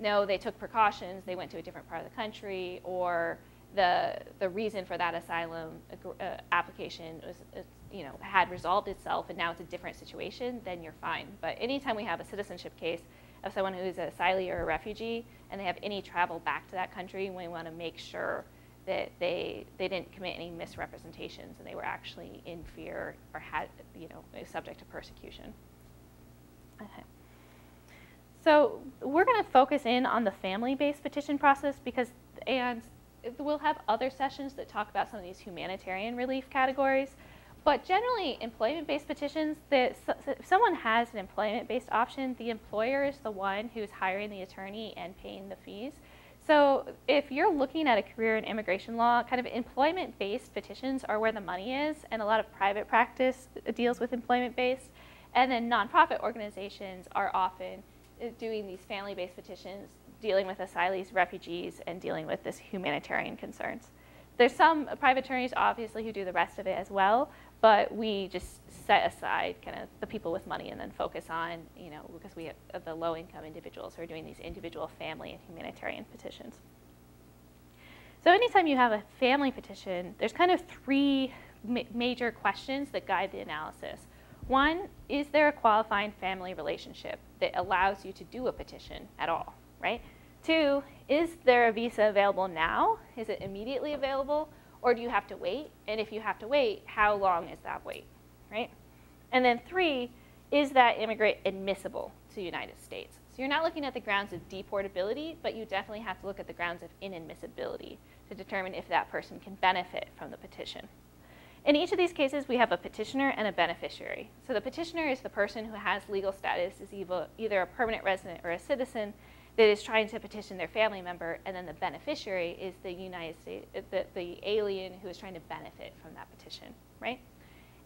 no, they took precautions, they went to a different part of the country, or the the reason for that asylum uh, application was, uh, you know, had resolved itself and now it's a different situation, then you're fine. But anytime we have a citizenship case of someone who is an asylee or a refugee and they have any travel back to that country, we want to make sure that they they didn't commit any misrepresentations and they were actually in fear or had, you know, subject to persecution. Okay. So we're going to focus in on the family-based petition process because, and we'll have other sessions that talk about some of these humanitarian relief categories. But generally, employment-based petitions, the, so, if someone has an employment-based option, the employer is the one who's hiring the attorney and paying the fees. So if you're looking at a career in immigration law, kind of employment-based petitions are where the money is, and a lot of private practice deals with employment-based. And then nonprofit organizations are often uh, doing these family-based petitions, dealing with asylees, refugees, and dealing with this humanitarian concerns. There's some private attorneys, obviously, who do the rest of it as well, but we just set aside kind of the people with money and then focus on, you know, because we have the low-income individuals who are doing these individual family and humanitarian petitions. So anytime you have a family petition, there's kind of three ma- major questions that guide the analysis. One, is there a qualifying family relationship that allows you to do a petition at all, right? Two, is there a visa available now? Is it immediately available? Or do you have to wait? And if you have to wait, how long is that wait, right? And then three, is that immigrant admissible to the United States? So you're not looking at the grounds of deportability, but you definitely have to look at the grounds of inadmissibility to determine if that person can benefit from the petition. In each of these cases, we have a petitioner and a beneficiary. So the petitioner is the person who has legal status is either a permanent resident or a citizen that is trying to petition their family member, and then the beneficiary is the United States, uh, the, the alien who is trying to benefit from that petition, right?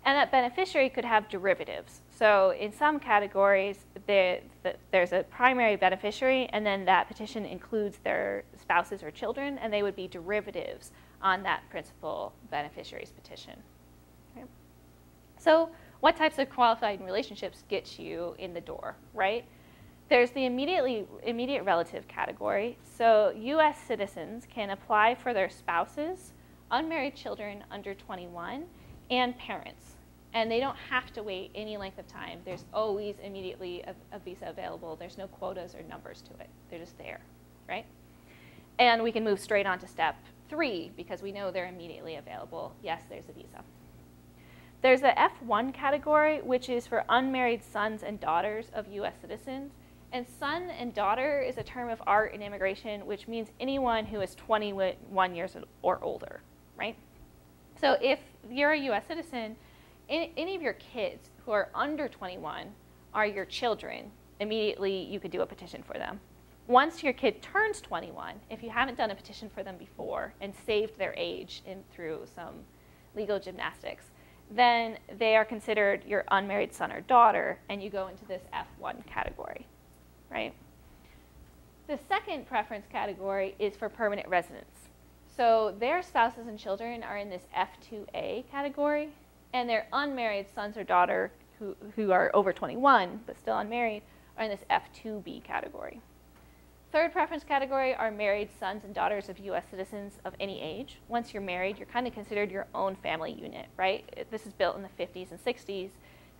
And that beneficiary could have derivatives. So in some categories, the, there's a primary beneficiary, and then that petition includes their spouses or children, and they would be derivatives on that principal beneficiary's petition. So what types of qualifying relationships get you in the door, right? There's the immediately immediate relative category. So U.S. citizens can apply for their spouses, unmarried children under 21, and parents and they don't have to wait any length of time. There's always immediately a, a, visa available. There's no quotas or numbers to it. They're just there, right? And we can move straight on to step three because we know they're immediately available. Yes, there's a visa. There's a F1 category, which is for unmarried sons and daughters of US citizens. And son and daughter is a term of art in immigration, which means anyone who is 21 years or older, right? So if you're a US citizen, any, of your kids who are under 21 are your children, immediately you could do a petition for them. Once your kid turns 21, if you haven't done a petition for them before and saved their age in, through some legal gymnastics, then they are considered your unmarried son or daughter, and you go into this F1 category, right? The second preference category is for permanent residents. So their spouses and children are in this F2A category, and their unmarried sons or daughter who, who are over 21 but still unmarried are in this F2B category. Third preference category are married sons and daughters of US citizens of any age. Once you're married, you're kind of considered your own family unit, right? This is built in the 50s and 60s,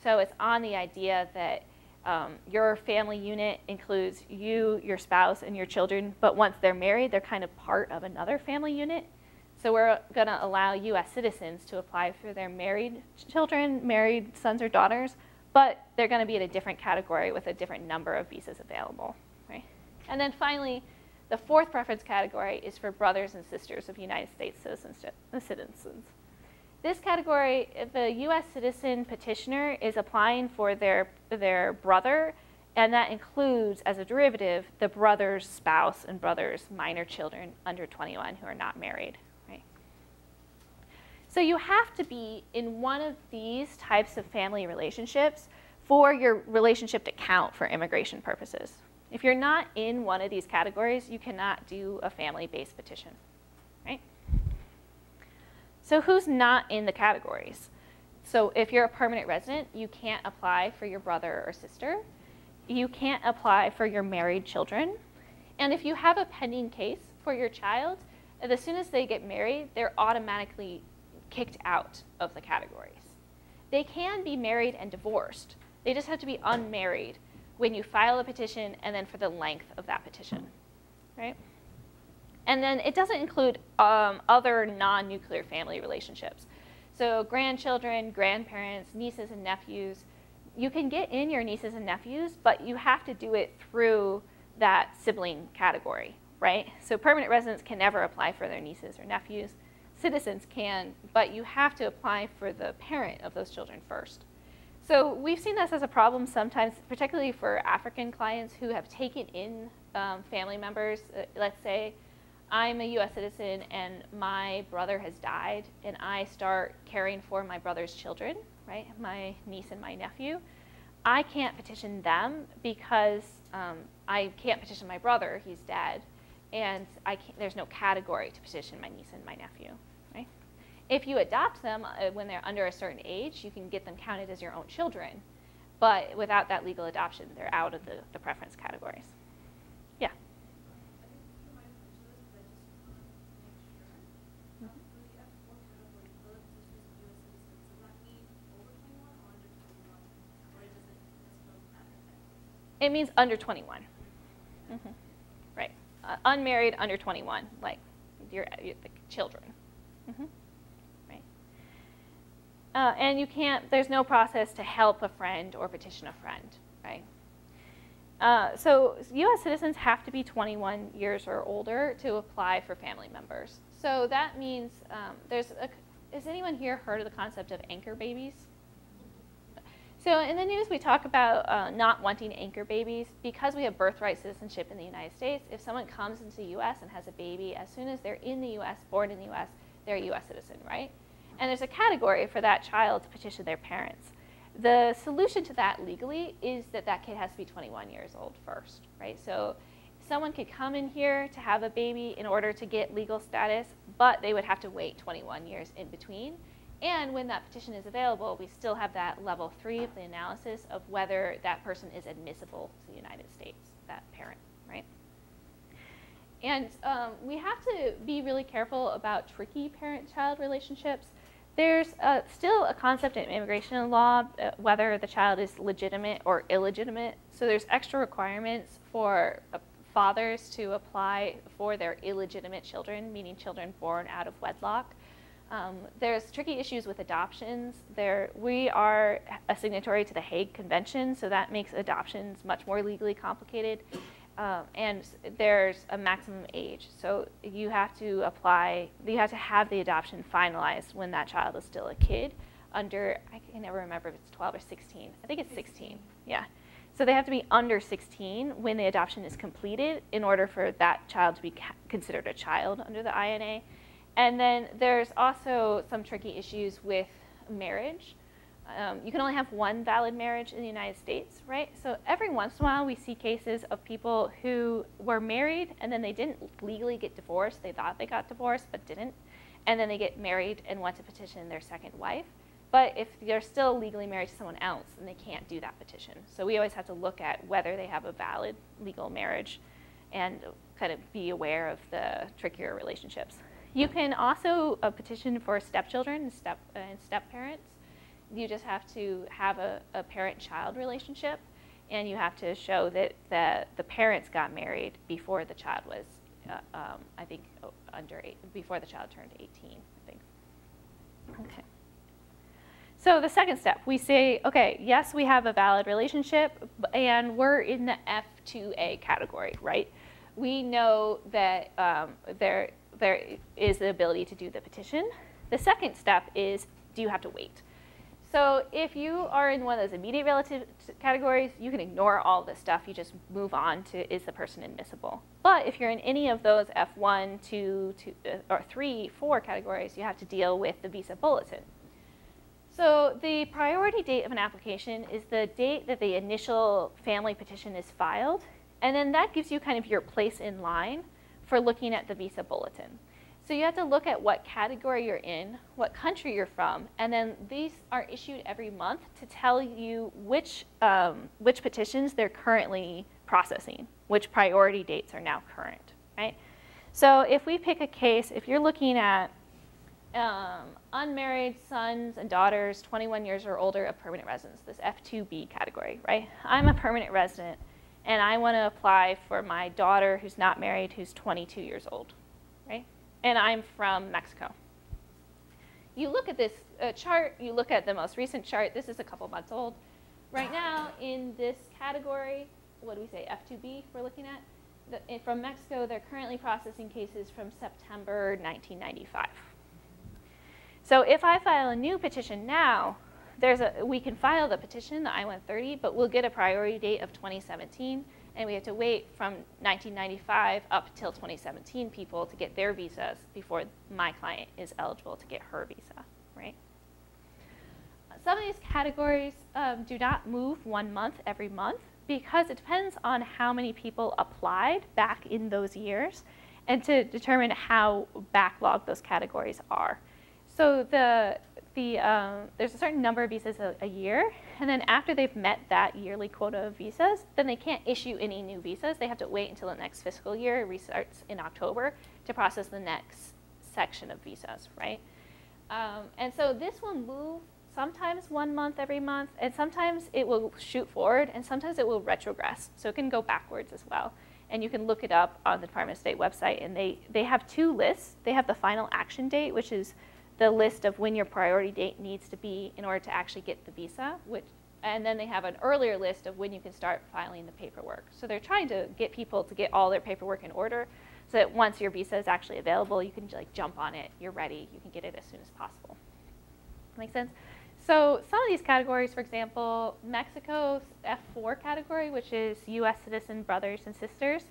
so it's on the idea that um, your family unit includes you, your spouse, and your children, but once they're married, they're kind of part of another family unit. So we're going to allow U.S. citizens to apply for their married children, married sons or daughters, but they're going to be in a different category with a different number of visas available. Right? And then finally, the fourth preference category is for brothers and sisters of United States citizenship, citizens. This category, if the U.S. citizen petitioner is applying for their, their brother, and that includes, as a derivative, the brother's spouse and brother's minor children under 21 who are not married. So you have to be in one of these types of family relationships for your relationship to count for immigration purposes. If you're not in one of these categories, you cannot do a family-based petition, right? So who's not in the categories? So if you're a permanent resident, you can't apply for your brother or sister. You can't apply for your married children. And if you have a pending case for your child, as soon as they get married, they're automatically kicked out of the categories. They can be married and divorced. They just have to be unmarried when you file a petition and then for the length of that petition, right? And then it doesn't include um, other non-nuclear family relationships. So grandchildren, grandparents, nieces and nephews, you can get in your nieces and nephews, but you have to do it through that sibling category, right? So permanent residents can never apply for their nieces or nephews citizens can, but you have to apply for the parent of those children first. So we've seen this as a problem sometimes, particularly for African clients who have taken in um, family members. Uh, let's say I'm a US citizen and my brother has died and I start caring for my brother's children, right, my niece and my nephew. I can't petition them because um, I can't petition my brother, he's dead, and there's no category to petition my niece and my nephew. If you adopt them uh, when they're under a certain age, you can get them counted as your own children. But without that legal adoption, they're out of the, the preference categories. Yeah. It means under 21. Mhm. Right. Uh, unmarried under 21, like your, your children. Mhm. Right. Uh, and you can't, there's no process to help a friend or petition a friend, right? Uh, so U.S. citizens have to be 21 years or older to apply for family members. So that means um, there's a, has anyone here heard of the concept of anchor babies? So in the news, we talk about uh, not wanting anchor babies because we have birthright citizenship in the United States. If someone comes into the U.S. and has a baby, as soon as they're in the U.S., born in the U.S., they're a U.S. citizen, right? And there's a category for that child to petition their parents. The solution to that legally is that that kid has to be 21 years old first, right? So someone could come in here to have a baby in order to get legal status, but they would have to wait 21 years in between. And when that petition is available, we still have that level three of the analysis of whether that person is admissible to the United States, that parent, right? And um, we have to be really careful about tricky parent-child relationships. There's uh, still a concept in immigration law uh, whether the child is legitimate or illegitimate. So there's extra requirements for uh, fathers to apply for their illegitimate children, meaning children born out of wedlock. Um, there's tricky issues with adoptions. There, we are a signatory to the Hague Convention, so that makes adoptions much more legally complicated. Um, and there's a maximum age, so you have to apply. You have to have the adoption finalized when that child is still a kid. Under, I can never remember if it's 12 or 16. I think it's 16. Yeah. So they have to be under 16 when the adoption is completed in order for that child to be considered a child under the INA. And then there's also some tricky issues with marriage. Um, you can only have one valid marriage in the United States, right? So every once in a while we see cases of people who were married and then they didn't legally get divorced. They thought they got divorced but didn't. And then they get married and want to petition their second wife. But if they're still legally married to someone else, then they can't do that petition. So we always have to look at whether they have a valid legal marriage and kind of be aware of the trickier relationships. You can also uh, petition for stepchildren and step uh, and step parents. You just have to have a, a parent-child relationship, and you have to show that the the parents got married before the child was, uh, um, I think, under eight, before the child turned 18. I think. Okay. So the second step, we say, okay, yes, we have a valid relationship, and we're in the F2A category, right? We know that um, there there is the ability to do the petition. The second step is, do you have to wait? So if you are in one of those immediate relative categories, you can ignore all this stuff. You just move on to, is the person admissible? But if you're in any of those F1, 2, two, uh, or 3, 4 categories, you have to deal with the visa bulletin. So the priority date of an application is the date that the initial family petition is filed. And then that gives you kind of your place in line for looking at the visa bulletin. So you have to look at what category you're in, what country you're from, and then these are issued every month to tell you which, um, which petitions they're currently processing, which priority dates are now current, right? So if we pick a case, if you're looking at um, unmarried sons and daughters, 21 years or older of permanent residents, this F2B category, right? I'm a permanent resident and I want to apply for my daughter who's not married, who's 22 years old, right? And I'm from Mexico. You look at this uh, chart, you look at the most recent chart, this is a couple months old. Right now, in this category, what do we say, F2B we're looking at? The, from Mexico, they're currently processing cases from September 1995. So if I file a new petition now, there's a, we can file the petition, the I-130, but we'll get a priority date of 2017, and we have to wait from 1995 up till 2017 people to get their visas before my client is eligible to get her visa, right? Some of these categories um, do not move one month every month because it depends on how many people applied back in those years and to determine how backlogged those categories are. So the the, um, there's a certain number of visas a, a, year, and then after they've met that yearly quota of visas, then they can't issue any new visas. They have to wait until the next fiscal year restarts in October to process the next section of visas, right? Um, and so this will move sometimes one month every month, and sometimes it will shoot forward, and sometimes it will retrogress. So it can go backwards as well. And you can look it up on the Department of State website, and they, they have two lists. They have the final action date, which is the list of when your priority date needs to be in order to actually get the visa, which, and then they have an earlier list of when you can start filing the paperwork. So they're trying to get people to get all their paperwork in order so that once your visa is actually available, you can like jump on it, you're ready, you can get it as soon as possible. Make sense? So some of these categories, for example, Mexico's F4 category, which is US citizen brothers and sisters,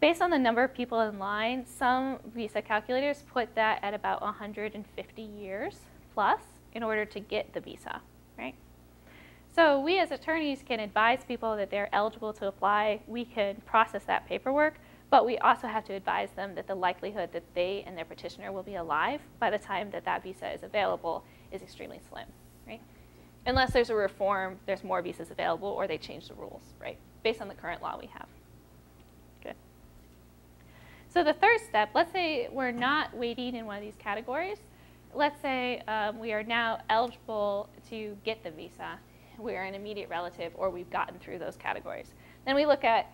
based on the number of people in line, some visa calculators put that at about 150 years plus in order to get the visa, right? So we as attorneys can advise people that they're eligible to apply. We can process that paperwork, but we also have to advise them that the likelihood that they and their petitioner will be alive by the time that that visa is available is extremely slim, right? Unless there's a reform, there's more visas available, or they change the rules, right? Based on the current law we have. So the third step, let's say we're not waiting in one of these categories. Let's say um, we are now eligible to get the visa. We're an immediate relative, or we've gotten through those categories. Then we look at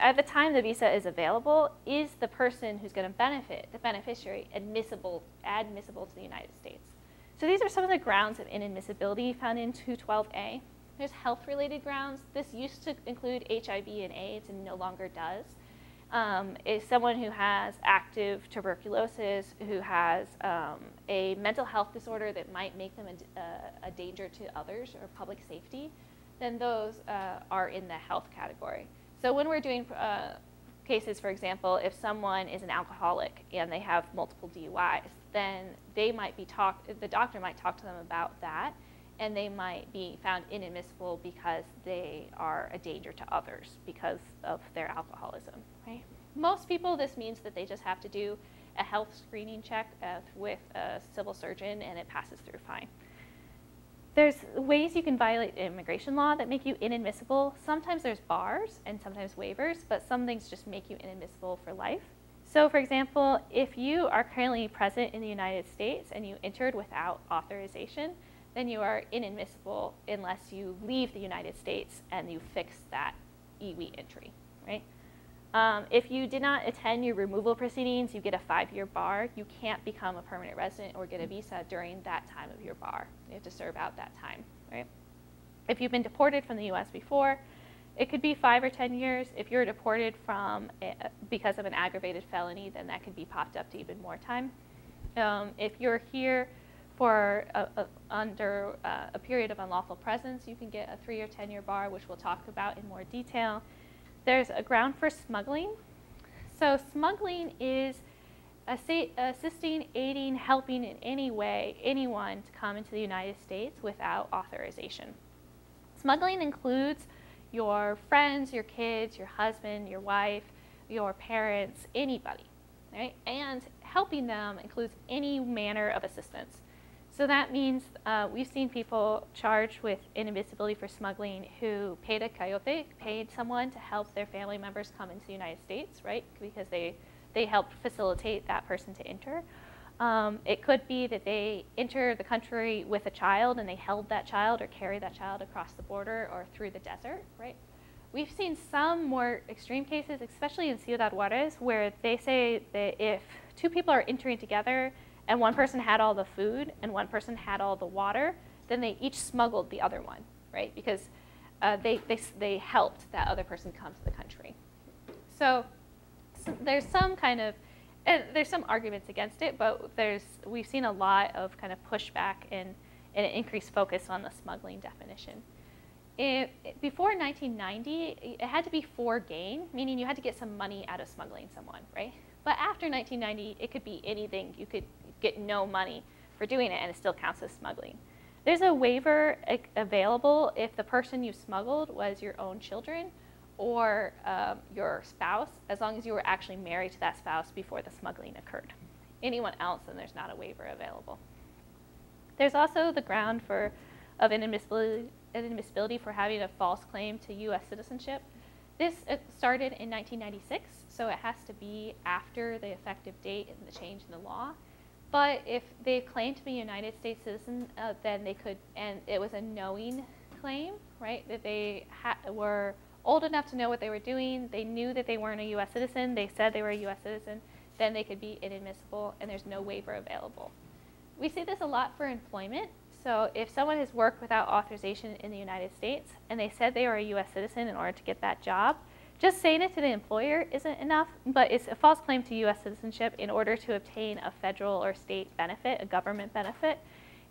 at the time the visa is available, is the person who's going to benefit, the beneficiary, admissible, admissible to the United States? So these are some of the grounds of inadmissibility found in 212A. There's health-related grounds. This used to include HIV and AIDS and no longer does. Um, is someone who has active tuberculosis, who has um, a mental health disorder that might make them a, a, a, danger to others or public safety, then those uh, are in the health category. So when we're doing uh, cases, for example, if someone is an alcoholic and they have multiple DUIs, then they might be talk, the doctor might talk to them about that, and they might be found inadmissible because they are a danger to others because of their alcoholism? Most people, this means that they just have to do a health screening check uh, with a civil surgeon and it passes through fine. There's ways you can violate immigration law that make you inadmissible. Sometimes there's bars and sometimes waivers, but some things just make you inadmissible for life. So for example, if you are currently present in the United States and you entered without authorization, then you are inadmissible unless you leave the United States and you fix that EWI entry, right? Um, if you did not attend your removal proceedings, you get a five-year bar. You can't become a permanent resident or get a visa during that time of your bar. You have to serve out that time, right? If you've been deported from the U.S. before, it could be five or 10 years. If you're deported from a, because of an aggravated felony, then that could be popped up to even more time. Um, if you're here for a, a, under uh, a period of unlawful presence, you can get a three or 10 year bar, which we'll talk about in more detail. There's a ground for smuggling. So smuggling is assisting, aiding, helping in any way anyone to come into the United States without authorization. Smuggling includes your friends, your kids, your husband, your wife, your parents, anybody, right? And helping them includes any manner of assistance. So that means uh, we've seen people charged with inadmissibility for smuggling who paid a coyote, paid someone to help their family members come into the United States, right? Because they, they helped facilitate that person to enter. Um, it could be that they enter the country with a child and they held that child or carry that child across the border or through the desert, right? We've seen some more extreme cases, especially in Ciudad Juarez, where they say that if two people are entering together and one person had all the food and one person had all the water, then they each smuggled the other one, right? Because uh, they, they, they helped that other person come to the country. So, so there's some kind of, and there's some arguments against it, but there's, we've seen a lot of kind of pushback and, and an increased focus on the smuggling definition. It, before 1990, it had to be for gain, meaning you had to get some money out of smuggling someone, right? But after 1990, it could be anything. You could get no money for doing it and it still counts as smuggling. There's a waiver available if the person you smuggled was your own children or um, your spouse, as long as you were actually married to that spouse before the smuggling occurred. Anyone else, then there's not a waiver available. There's also the ground for of inadmissibility, inadmissibility for having a false claim to U.S. citizenship. This uh, started in 1996, so it has to be after the effective date and the change in the law. But if they claimed to be a United States citizen, uh, then they could, and it was a knowing claim, right? That they were old enough to know what they were doing, they knew that they weren't a U.S. citizen, they said they were a U.S. citizen, then they could be inadmissible, and there's no waiver available. We see this a lot for employment. So if someone has worked without authorization in the United States and they said they were a U.S. citizen in order to get that job, just saying it to the employer isn't enough, but it's a false claim to U.S. citizenship in order to obtain a federal or state benefit, a government benefit.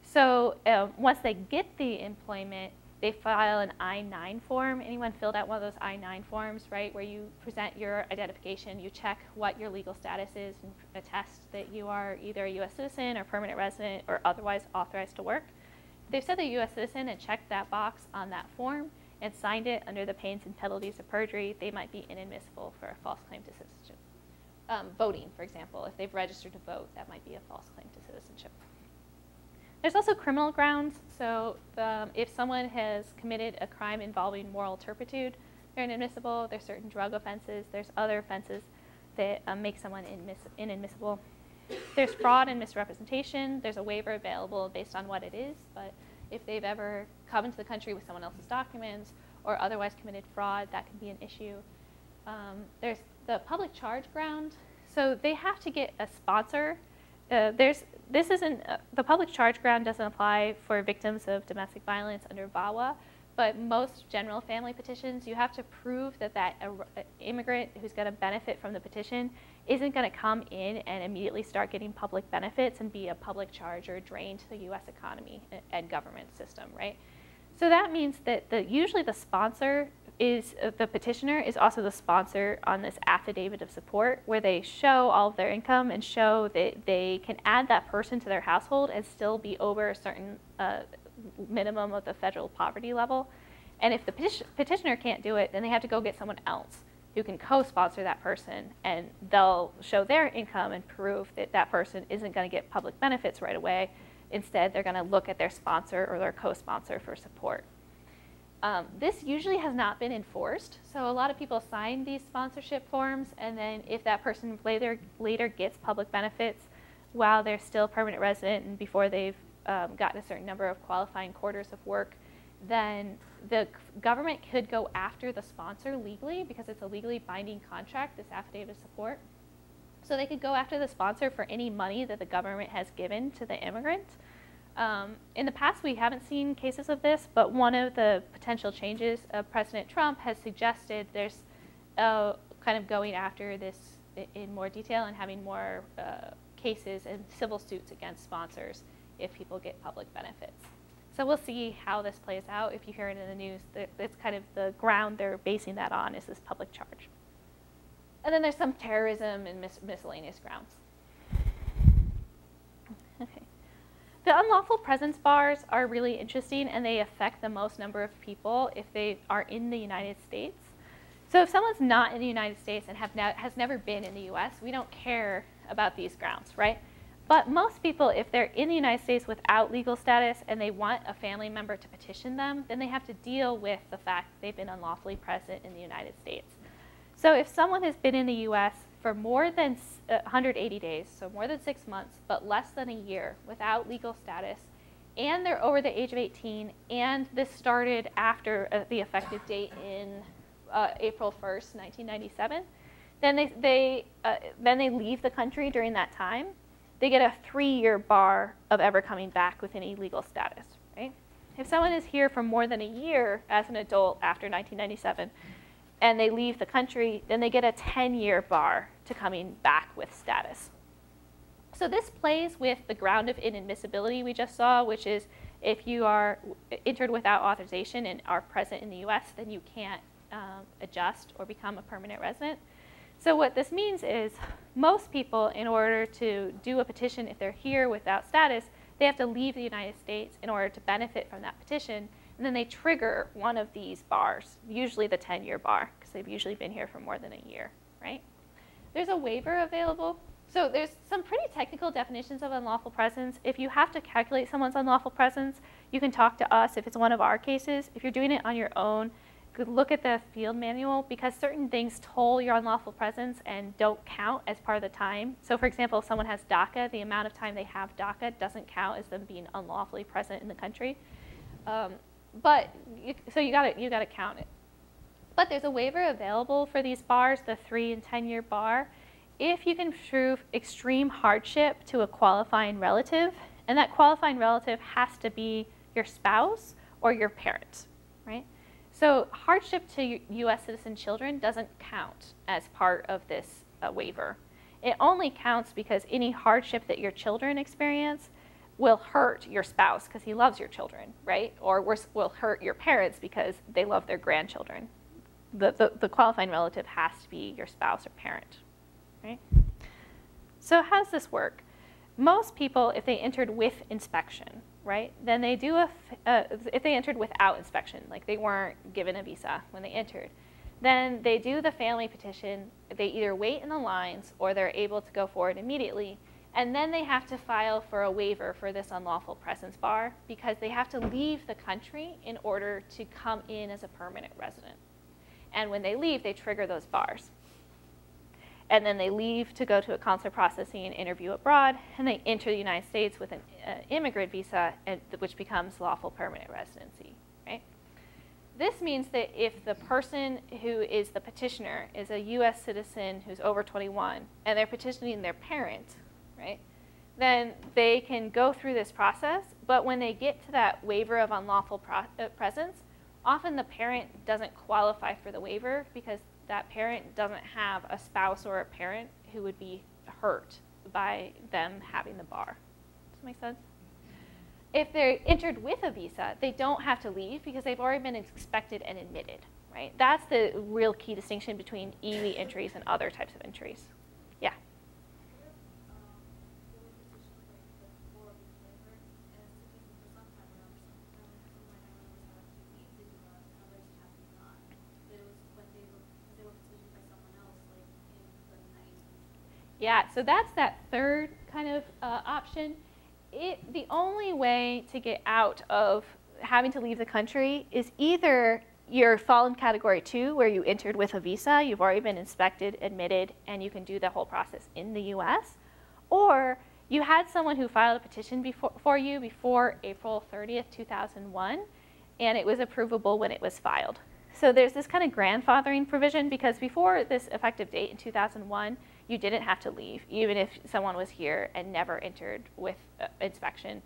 So um, once they get the employment, they file an I-9 form. Anyone filled out one of those I-9 forms, right, where you present your identification, you check what your legal status is, and attest that you are either a U.S. citizen or permanent resident or otherwise authorized to work. They've said they're U.S. citizen and checked that box on that form and signed it under the pains and penalties of perjury, they might be inadmissible for a false claim to citizenship. Um, voting, for example, if they've registered to vote, that might be a false claim to citizenship. There's also criminal grounds. So um, if someone has committed a crime involving moral turpitude, they're inadmissible. There's certain drug offenses. There's other offenses that um, make someone inadmissible. There's fraud and misrepresentation. There's a waiver available based on what it is, but if they've ever come into the country with someone else's documents or otherwise committed fraud, that can be an issue. Um, there's the public charge ground. So they have to get a sponsor. Uh, there's this isn't, uh, the public charge ground doesn't apply for victims of domestic violence under VAWA, but most general family petitions, you have to prove that that immigrant who's going to benefit from the petition isn't going to come in and immediately start getting public benefits and be a public charge or drain to the U.S. economy and government system, right? So that means that the, usually the sponsor is uh, the petitioner is also the sponsor on this affidavit of support where they show all of their income and show that they can add that person to their household and still be over a certain uh, minimum of the federal poverty level. And if the peti petitioner can't do it, then they have to go get someone else who can co-sponsor that person and they'll show their income and prove that that person isn't going to get public benefits right away. Instead, they're going to look at their sponsor or their co-sponsor for support. Um, this usually has not been enforced, so a lot of people sign these sponsorship forms, and then if that person later, later gets public benefits while they're still permanent resident and before they've um, gotten a certain number of qualifying quarters of work, then the government could go after the sponsor legally because it's a legally binding contract, this affidavit of support. So they could go after the sponsor for any money that the government has given to the immigrant. Um, in the past, we haven't seen cases of this, but one of the potential changes, uh, President Trump has suggested there's uh, kind of going after this in more detail and having more uh, cases and civil suits against sponsors if people get public benefits. So we'll see how this plays out. If you hear it in the news, that's kind of the ground they're basing that on is this public charge. And then there's some terrorism and mis miscellaneous grounds. Okay. The unlawful presence bars are really interesting and they affect the most number of people if they are in the United States. So if someone's not in the United States and ne has never been in the US, we don't care about these grounds, right? But most people, if they're in the United States without legal status and they want a family member to petition them, then they have to deal with the fact they've been unlawfully present in the United States. So if someone has been in the US for more than 180 uh, days, so more than six months, but less than a year without legal status, and they're over the age of 18, and this started after uh, the effective date in uh, April 1st, 1997, then they, they, uh, then they leave the country during that time, they get a three-year bar of ever coming back with any legal status, right? If someone is here for more than a year as an adult after 1997, and they leave the country, then they get a 10-year bar to coming back with status. So this plays with the ground of inadmissibility we just saw, which is if you are entered without authorization and are present in the US, then you can't um, adjust or become a permanent resident. So what this means is most people, in order to do a petition if they're here without status, they have to leave the United States in order to benefit from that petition and then they trigger one of these bars, usually the 10-year bar, because they've usually been here for more than a year, right? There's a waiver available. So there's some pretty technical definitions of unlawful presence. If you have to calculate someone's unlawful presence, you can talk to us if it's one of our cases. If you're doing it on your own, look at the field manual because certain things toll your unlawful presence and don't count as part of the time. So, for example, if someone has DACA, the amount of time they have DACA doesn't count as them being unlawfully present in the country. Um, but you, so you got you got to count it. But there's a waiver available for these bars, the three and 10 year bar, if you can prove extreme hardship to a qualifying relative, and that qualifying relative has to be your spouse or your parent, right? So hardship to U.S. citizen children doesn't count as part of this uh, waiver. It only counts because any hardship that your children experience will hurt your spouse because he loves your children, right? Or worse, will hurt your parents because they love their grandchildren. The, the, the qualifying relative has to be your spouse or parent, right? So how does this work? Most people, if they entered with inspection, right, then they do a, uh, if they entered without inspection, like they weren't given a visa when they entered, then they do the family petition. They either wait in the lines or they're able to go forward immediately. And then they have to file for a waiver for this unlawful presence bar because they have to leave the country in order to come in as a permanent resident. And when they leave, they trigger those bars and then they leave to go to a consular processing and interview abroad, and they enter the United States with an uh, immigrant visa, and, which becomes lawful permanent residency, right? This means that if the person who is the petitioner is a U.S. citizen who's over 21, and they're petitioning their parent, right, then they can go through this process, but when they get to that waiver of unlawful uh, presence, often the parent doesn't qualify for the waiver because that parent doesn't have a spouse or a parent who would be hurt by them having the bar. Does that make sense? If they're entered with a visa, they don't have to leave because they've already been inspected and admitted, right? That's the real key distinction between EWI entries and other types of entries. Yeah. So that's that third kind of uh, option. It, the only way to get out of having to leave the country is either you're fall in category two, where you entered with a visa, you've already been inspected, admitted, and you can do the whole process in the US, or you had someone who filed a petition before, for you before April 30th, 2001, and it was approvable when it was filed. So there's this kind of grandfathering provision because before this effective date in 2001, you didn't have to leave, even if someone was here and never entered with uh, inspection,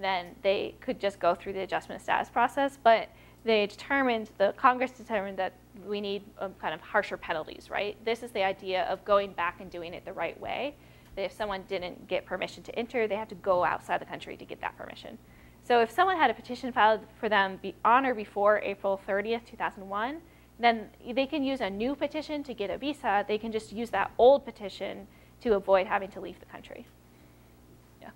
then they could just go through the adjustment status process. But they determined, the Congress determined that we need um, kind of harsher penalties, right? This is the idea of going back and doing it the right way. That if someone didn't get permission to enter, they have to go outside the country to get that permission. So if someone had a petition filed for them on or before April 30th, 2001, then they can use a new petition to get a visa. They can just use that old petition to avoid having to leave the country. Yeah.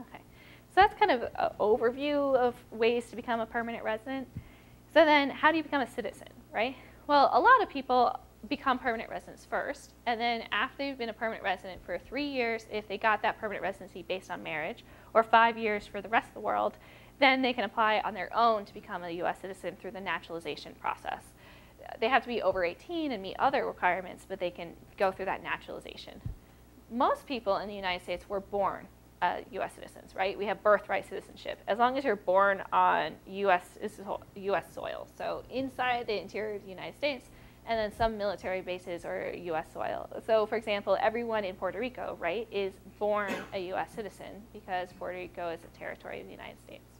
Okay. So that's kind of an overview of ways to become a permanent resident. So then, how do you become a citizen, right? Well, a lot of people become permanent residents first, and then after they've been a permanent resident for three years, if they got that permanent residency based on marriage, or five years for the rest of the world, then they can apply on their own to become a U.S. citizen through the naturalization process. They have to be over 18 and meet other requirements, but they can go through that naturalization. Most people in the United States were born uh, U.S. citizens, right? We have birthright citizenship. As long as you're born on U.S. U.S. soil, so inside the interior of the United States, and then some military bases or U.S. soil. So, for example, everyone in Puerto Rico, right, is born a U.S. citizen because Puerto Rico is a territory of the United States?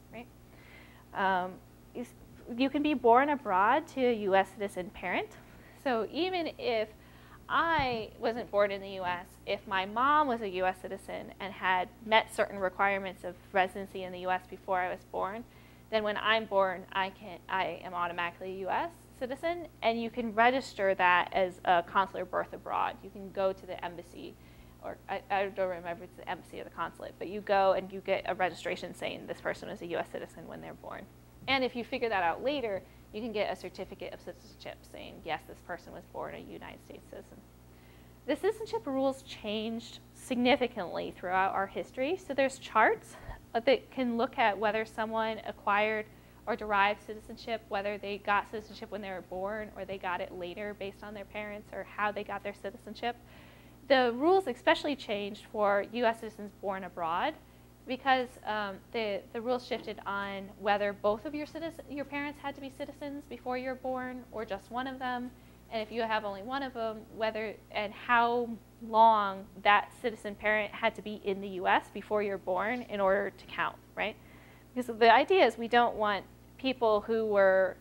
Um, you can be born abroad to a U.S. citizen parent. So even if I wasn't born in the U.S., if my mom was a U.S. citizen and had met certain requirements of residency in the U.S. before I was born, then when I'm born, I can I am automatically a U.S citizen, and you can register that as a consular birth abroad. You can go to the embassy, or I, I don't remember if it's the embassy or the consulate, but you go and you get a registration saying this person is a U.S. citizen when they're born. And if you figure that out later, you can get a certificate of citizenship saying, yes, this person was born a United States citizen. The citizenship rules changed significantly throughout our history. So there's charts that can look at whether someone acquired or derived citizenship, whether they got citizenship when they were born or they got it later based on their parents or how they got their citizenship. The rules especially changed for U.S. citizens born abroad because um, the, the rules shifted on whether both of your, citizen, your parents had to be citizens before you're born or just one of them. And if you have only one of them, whether and how long that citizen parent had to be in the US before you're born in order to count, right? Because the idea is we don't want people who were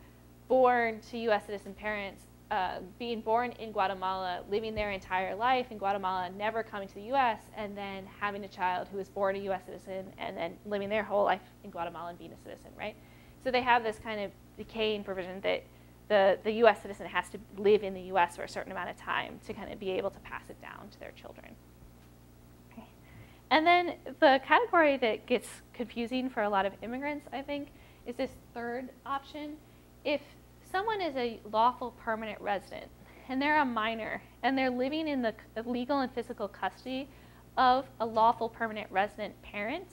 born to US citizen parents uh, being born in Guatemala, living their entire life in Guatemala, never coming to the US, and then having a child who was born a US citizen and then living their whole life in Guatemala and being a citizen, right? So they have this kind of decaying provision that the, the US citizen has to live in the US for a certain amount of time to kind of be able to pass it down to their children. And then the category that gets confusing for a lot of immigrants, I think, is this third option. If someone is a lawful permanent resident and they're a minor and they're living in the legal and physical custody of a lawful permanent resident parent,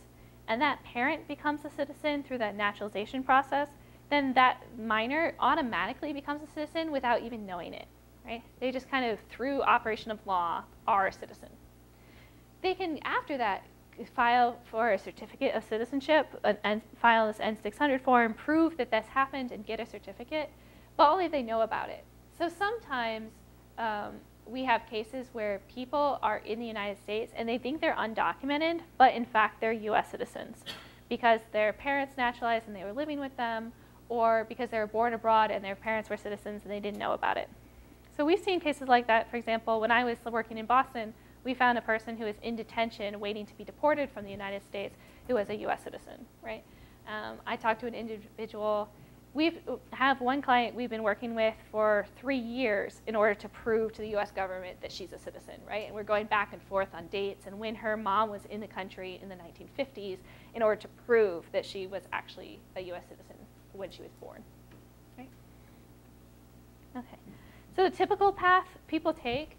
and that parent becomes a citizen through that naturalization process, then that minor automatically becomes a citizen without even knowing it, right? They just kind of, through operation of law, are a citizen. They can, after that, file for a certificate of citizenship and file this N600 form, prove that this happened and get a certificate only they know about it. So sometimes um, we have cases where people are in the United States and they think they're undocumented, but in fact they're US citizens because their parents naturalized and they were living with them, or because they were born abroad and their parents were citizens and they didn't know about it. So we've seen cases like that. For example, when I was working in Boston, we found a person who was in detention waiting to be deported from the United States who was a US citizen, right? Um, I talked to an individual we have one client we've been working with for three years in order to prove to the US government that she's a citizen, right? And we're going back and forth on dates and when her mom was in the country in the 1950s in order to prove that she was actually a US citizen when she was born, right? Okay, so the typical path people take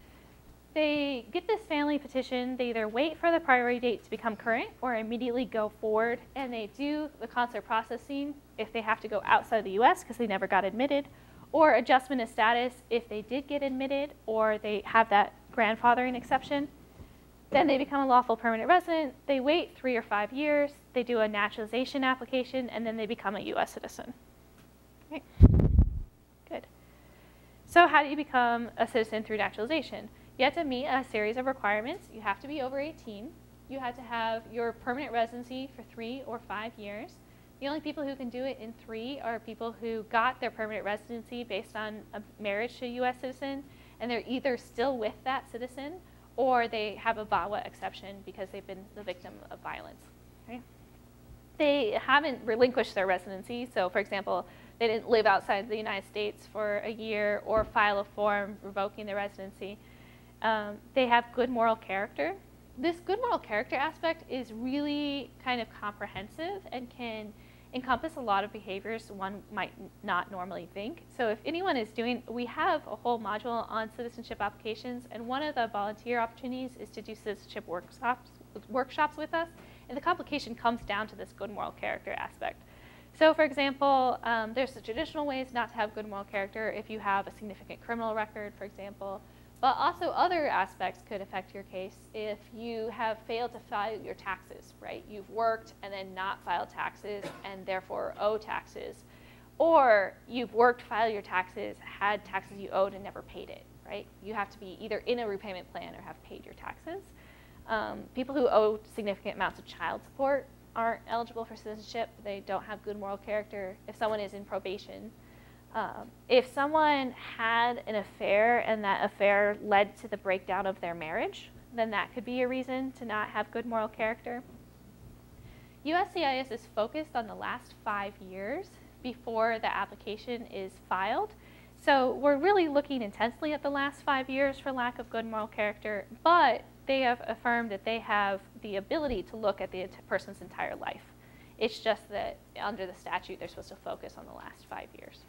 they get this family petition, they either wait for the priority date to become current or immediately go forward and they do the consular processing if they have to go outside the US because they never got admitted, or adjustment of status if they did get admitted or they have that grandfathering exception. Then they become a lawful permanent resident, they wait three or five years, they do a naturalization application, and then they become a US citizen. Okay. Good. So how do you become a citizen through naturalization? You have to meet a series of requirements. You have to be over 18. You have to have your permanent residency for three or five years. The only people who can do it in three are people who got their permanent residency based on a marriage to a U.S. citizen, and they're either still with that citizen or they have a VAWA exception because they've been the victim of violence. Okay? They haven't relinquished their residency. So, for example, they didn't live outside the United States for a year or file a form revoking their residency. Um, they have good moral character. This good moral character aspect is really kind of comprehensive and can encompass a lot of behaviors one might not normally think. So if anyone is doing, we have a whole module on citizenship applications, and one of the volunteer opportunities is to do citizenship workshops, workshops with us, and the complication comes down to this good moral character aspect. So for example, um, there's the traditional ways not to have good moral character if you have a significant criminal record, for example, but also other aspects could affect your case if you have failed to file your taxes, right? You've worked and then not filed taxes and therefore owe taxes. Or you've worked, filed your taxes, had taxes you owed and never paid it, right? You have to be either in a repayment plan or have paid your taxes. Um, people who owe significant amounts of child support aren't eligible for citizenship. They don't have good moral character. If someone is in probation, um, if someone had an affair and that affair led to the breakdown of their marriage, then that could be a reason to not have good moral character. USCIS is focused on the last five years before the application is filed. So we're really looking intensely at the last five years for lack of good moral character, but they have affirmed that they have the ability to look at the person's entire life. It's just that under the statute, they're supposed to focus on the last five years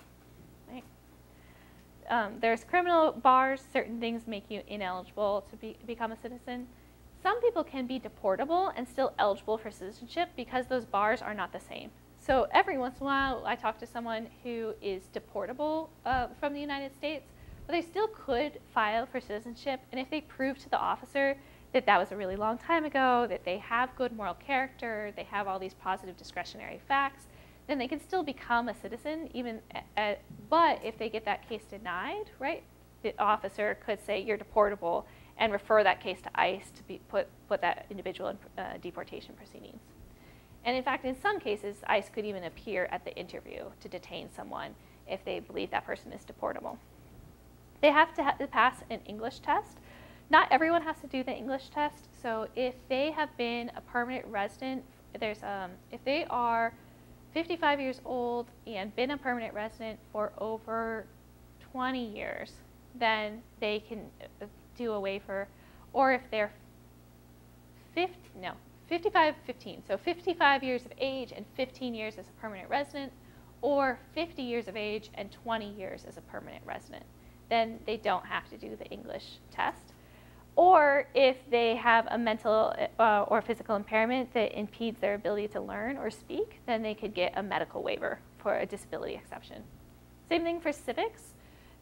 um, there's criminal bars, certain things make you ineligible to be, become a citizen. Some people can be deportable and still eligible for citizenship because those bars are not the same. So every once in a while, I talk to someone who is deportable uh, from the United States, but they still could file for citizenship. And if they prove to the officer that that was a really long time ago, that they have good moral character, they have all these positive discretionary facts, then they can still become a citizen. Even, at, but if they get that case denied, right, the officer could say you're deportable and refer that case to ICE to be put put that individual in uh, deportation proceedings. And in fact, in some cases, ICE could even appear at the interview to detain someone if they believe that person is deportable. They have to, ha to pass an English test. Not everyone has to do the English test. So if they have been a permanent resident, there's um, if they are 55 years old and been a permanent resident for over 20 years, then they can uh, do a waiver. Or if they're 50, no, 55, 15. So 55 years of age and 15 years as a permanent resident, or 50 years of age and 20 years as a permanent resident. Then they don't have to do the English test. Or if they have a mental uh, or physical impairment that impedes their ability to learn or speak, then they could get a medical waiver for a disability exception. Same thing for civics.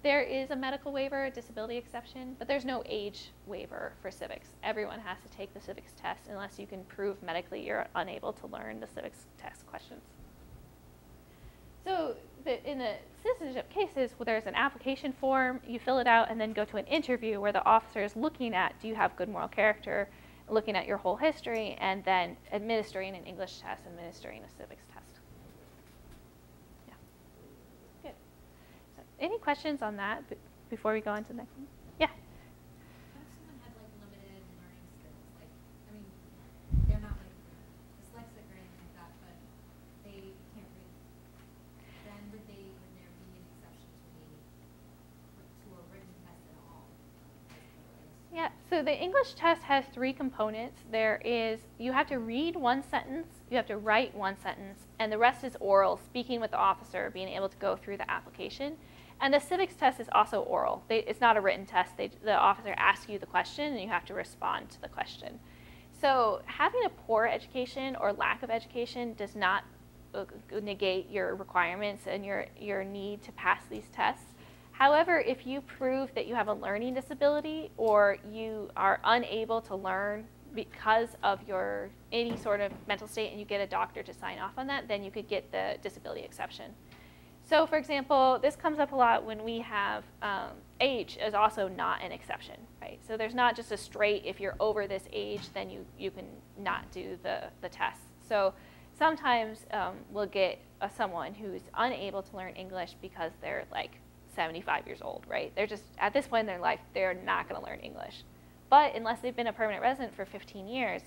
There is a medical waiver, a disability exception, but there's no age waiver for civics. Everyone has to take the civics test unless you can prove medically you're unable to learn the civics test questions. So the, in the citizenship cases, well, there's an application form, you fill it out, and then go to an interview where the officer is looking at do you have good moral character, looking at your whole history, and then administering an English test, administering a civics test. Yeah. Good. So any questions on that before we go on to the next one? Yeah. What if someone had like limited learning skills? Like, I mean, they're not like dyslexic or anything like that, but they can't read. Then would they, would there be an exception to the, to a written test at all? Yeah, so the English test has three components. There is, you have to read one sentence, you have to write one sentence, and the rest is oral, speaking with the officer, being able to go through the application. And the civics test is also oral. They, it's not a written test. They, the officer asks you the question, and you have to respond to the question. So having a poor education or lack of education does not uh, negate your requirements and your, your need to pass these tests. However, if you prove that you have a learning disability or you are unable to learn because of your any sort of mental state and you get a doctor to sign off on that, then you could get the disability exception. So for example, this comes up a lot when we have um, age is also not an exception, right? So there's not just a straight, if you're over this age, then you, you can not do the, the test. So sometimes um, we'll get a, someone who's unable to learn English because they're like 75 years old, right? They're just, at this point in their life, they're not going to learn English. But unless they've been a permanent resident for 15 years,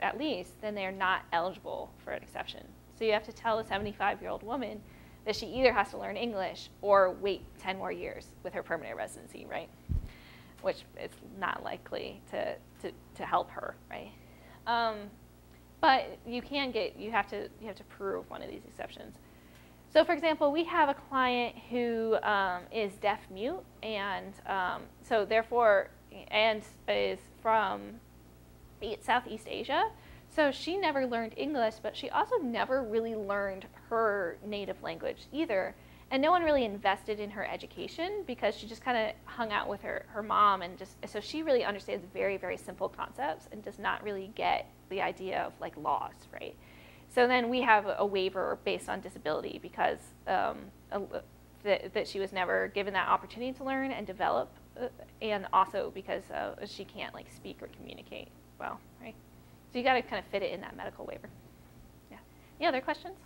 at least, then they're not eligible for an exception. So you have to tell a 75-year-old woman that she either has to learn English or wait 10 more years with her permanent residency, right? Which is not likely to, to, to help her, right? Um, but you can get, you have to, you have to prove one of these exceptions. So for example, we have a client who um, is deaf mute and um, so therefore, and is from Southeast Asia. So she never learned English, but she also never really learned her native language either. And no one really invested in her education because she just kind of hung out with her, her mom and just, so she really understands very, very simple concepts and does not really get the idea of like laws, right? So then we have a waiver based on disability because um, a, that, that she was never given that opportunity to learn and develop, uh, and also because uh, she can't like speak or communicate well, right? So you got to kind of fit it in that medical waiver. Yeah. Any other questions?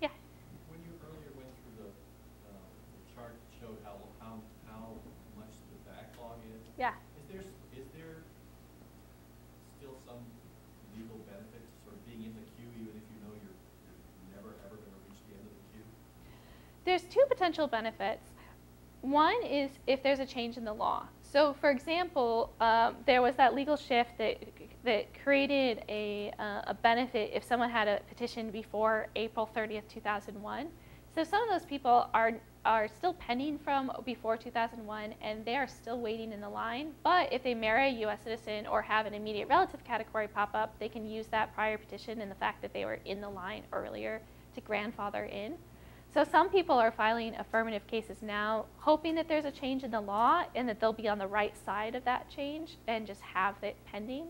Yeah. When you earlier went through the, uh, the chart that showed how, how, how much the backlog is, Yeah. is there, s- is there still some legal benefit to sort of being in the queue even if you know you're, you're never, ever gonna reach the end of the queue? There's two potential benefits. One is if there's a change in the law. So, for example, um, there was that legal shift that that created a uh, a benefit if someone had a petition before April 30th, 2001 So some of those people are are still pending from before 2001 and they are still waiting in the line. But if they marry a US citizen or have an immediate relative category pop up, they can use that prior petition and the fact that they were in the line earlier to grandfather in. So some people are filing affirmative cases now, hoping that there's a change in the law and that they'll be on the right side of that change and just have it pending.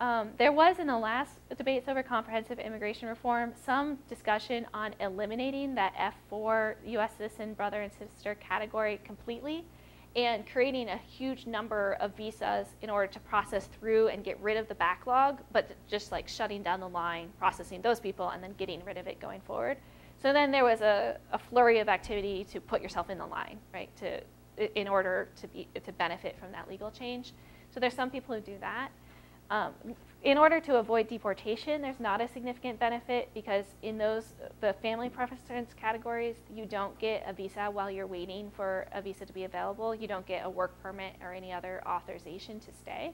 Um, there was in the last debates over comprehensive immigration reform some discussion on eliminating that F4 U.S. citizen brother and sister category completely and creating a huge number of visas in order to process through and get rid of the backlog, but just like shutting down the line, processing those people, and then getting rid of it going forward. So then there was a, a flurry of activity to put yourself in the line, right, to, in order to, be, to benefit from that legal change. So there's some people who do that. Um, in order to avoid deportation, there's not a significant benefit because in those, the family preference categories, you don't get a visa while you're waiting for a visa to be available. You don't get a work permit or any other authorization to stay.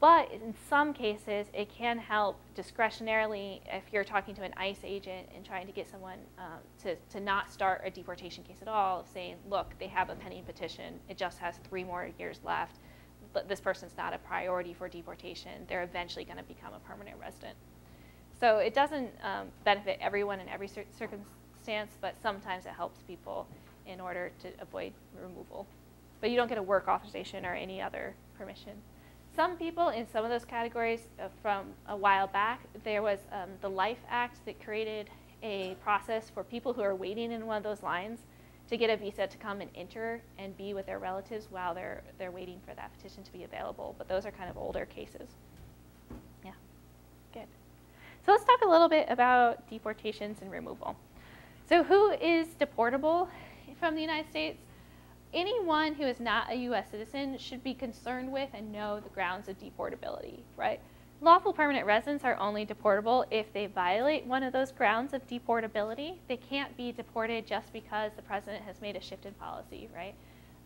But in some cases, it can help discretionarily if you're talking to an ICE agent and trying to get someone um, to, to not start a deportation case at all, saying, look, they have a pending petition, it just has three more years left but this person's not a priority for deportation, they're eventually going to become a permanent resident. So it doesn't um, benefit everyone in every cir circumstance, but sometimes it helps people in order to avoid removal. But you don't get a work authorization or any other permission. Some people in some of those categories uh, from a while back, there was um, the Life Act that created a process for people who are waiting in one of those lines to get a visa to come and enter and be with their relatives while they're, they're waiting for that petition to be available. But those are kind of older cases. Yeah, good. So let's talk a little bit about deportations and removal. So who is deportable from the United States? Anyone who is not a U.S. citizen should be concerned with and know the grounds of deportability, right? Lawful permanent residents are only deportable if they violate one of those grounds of deportability. They can't be deported just because the president has made a shift in policy, right?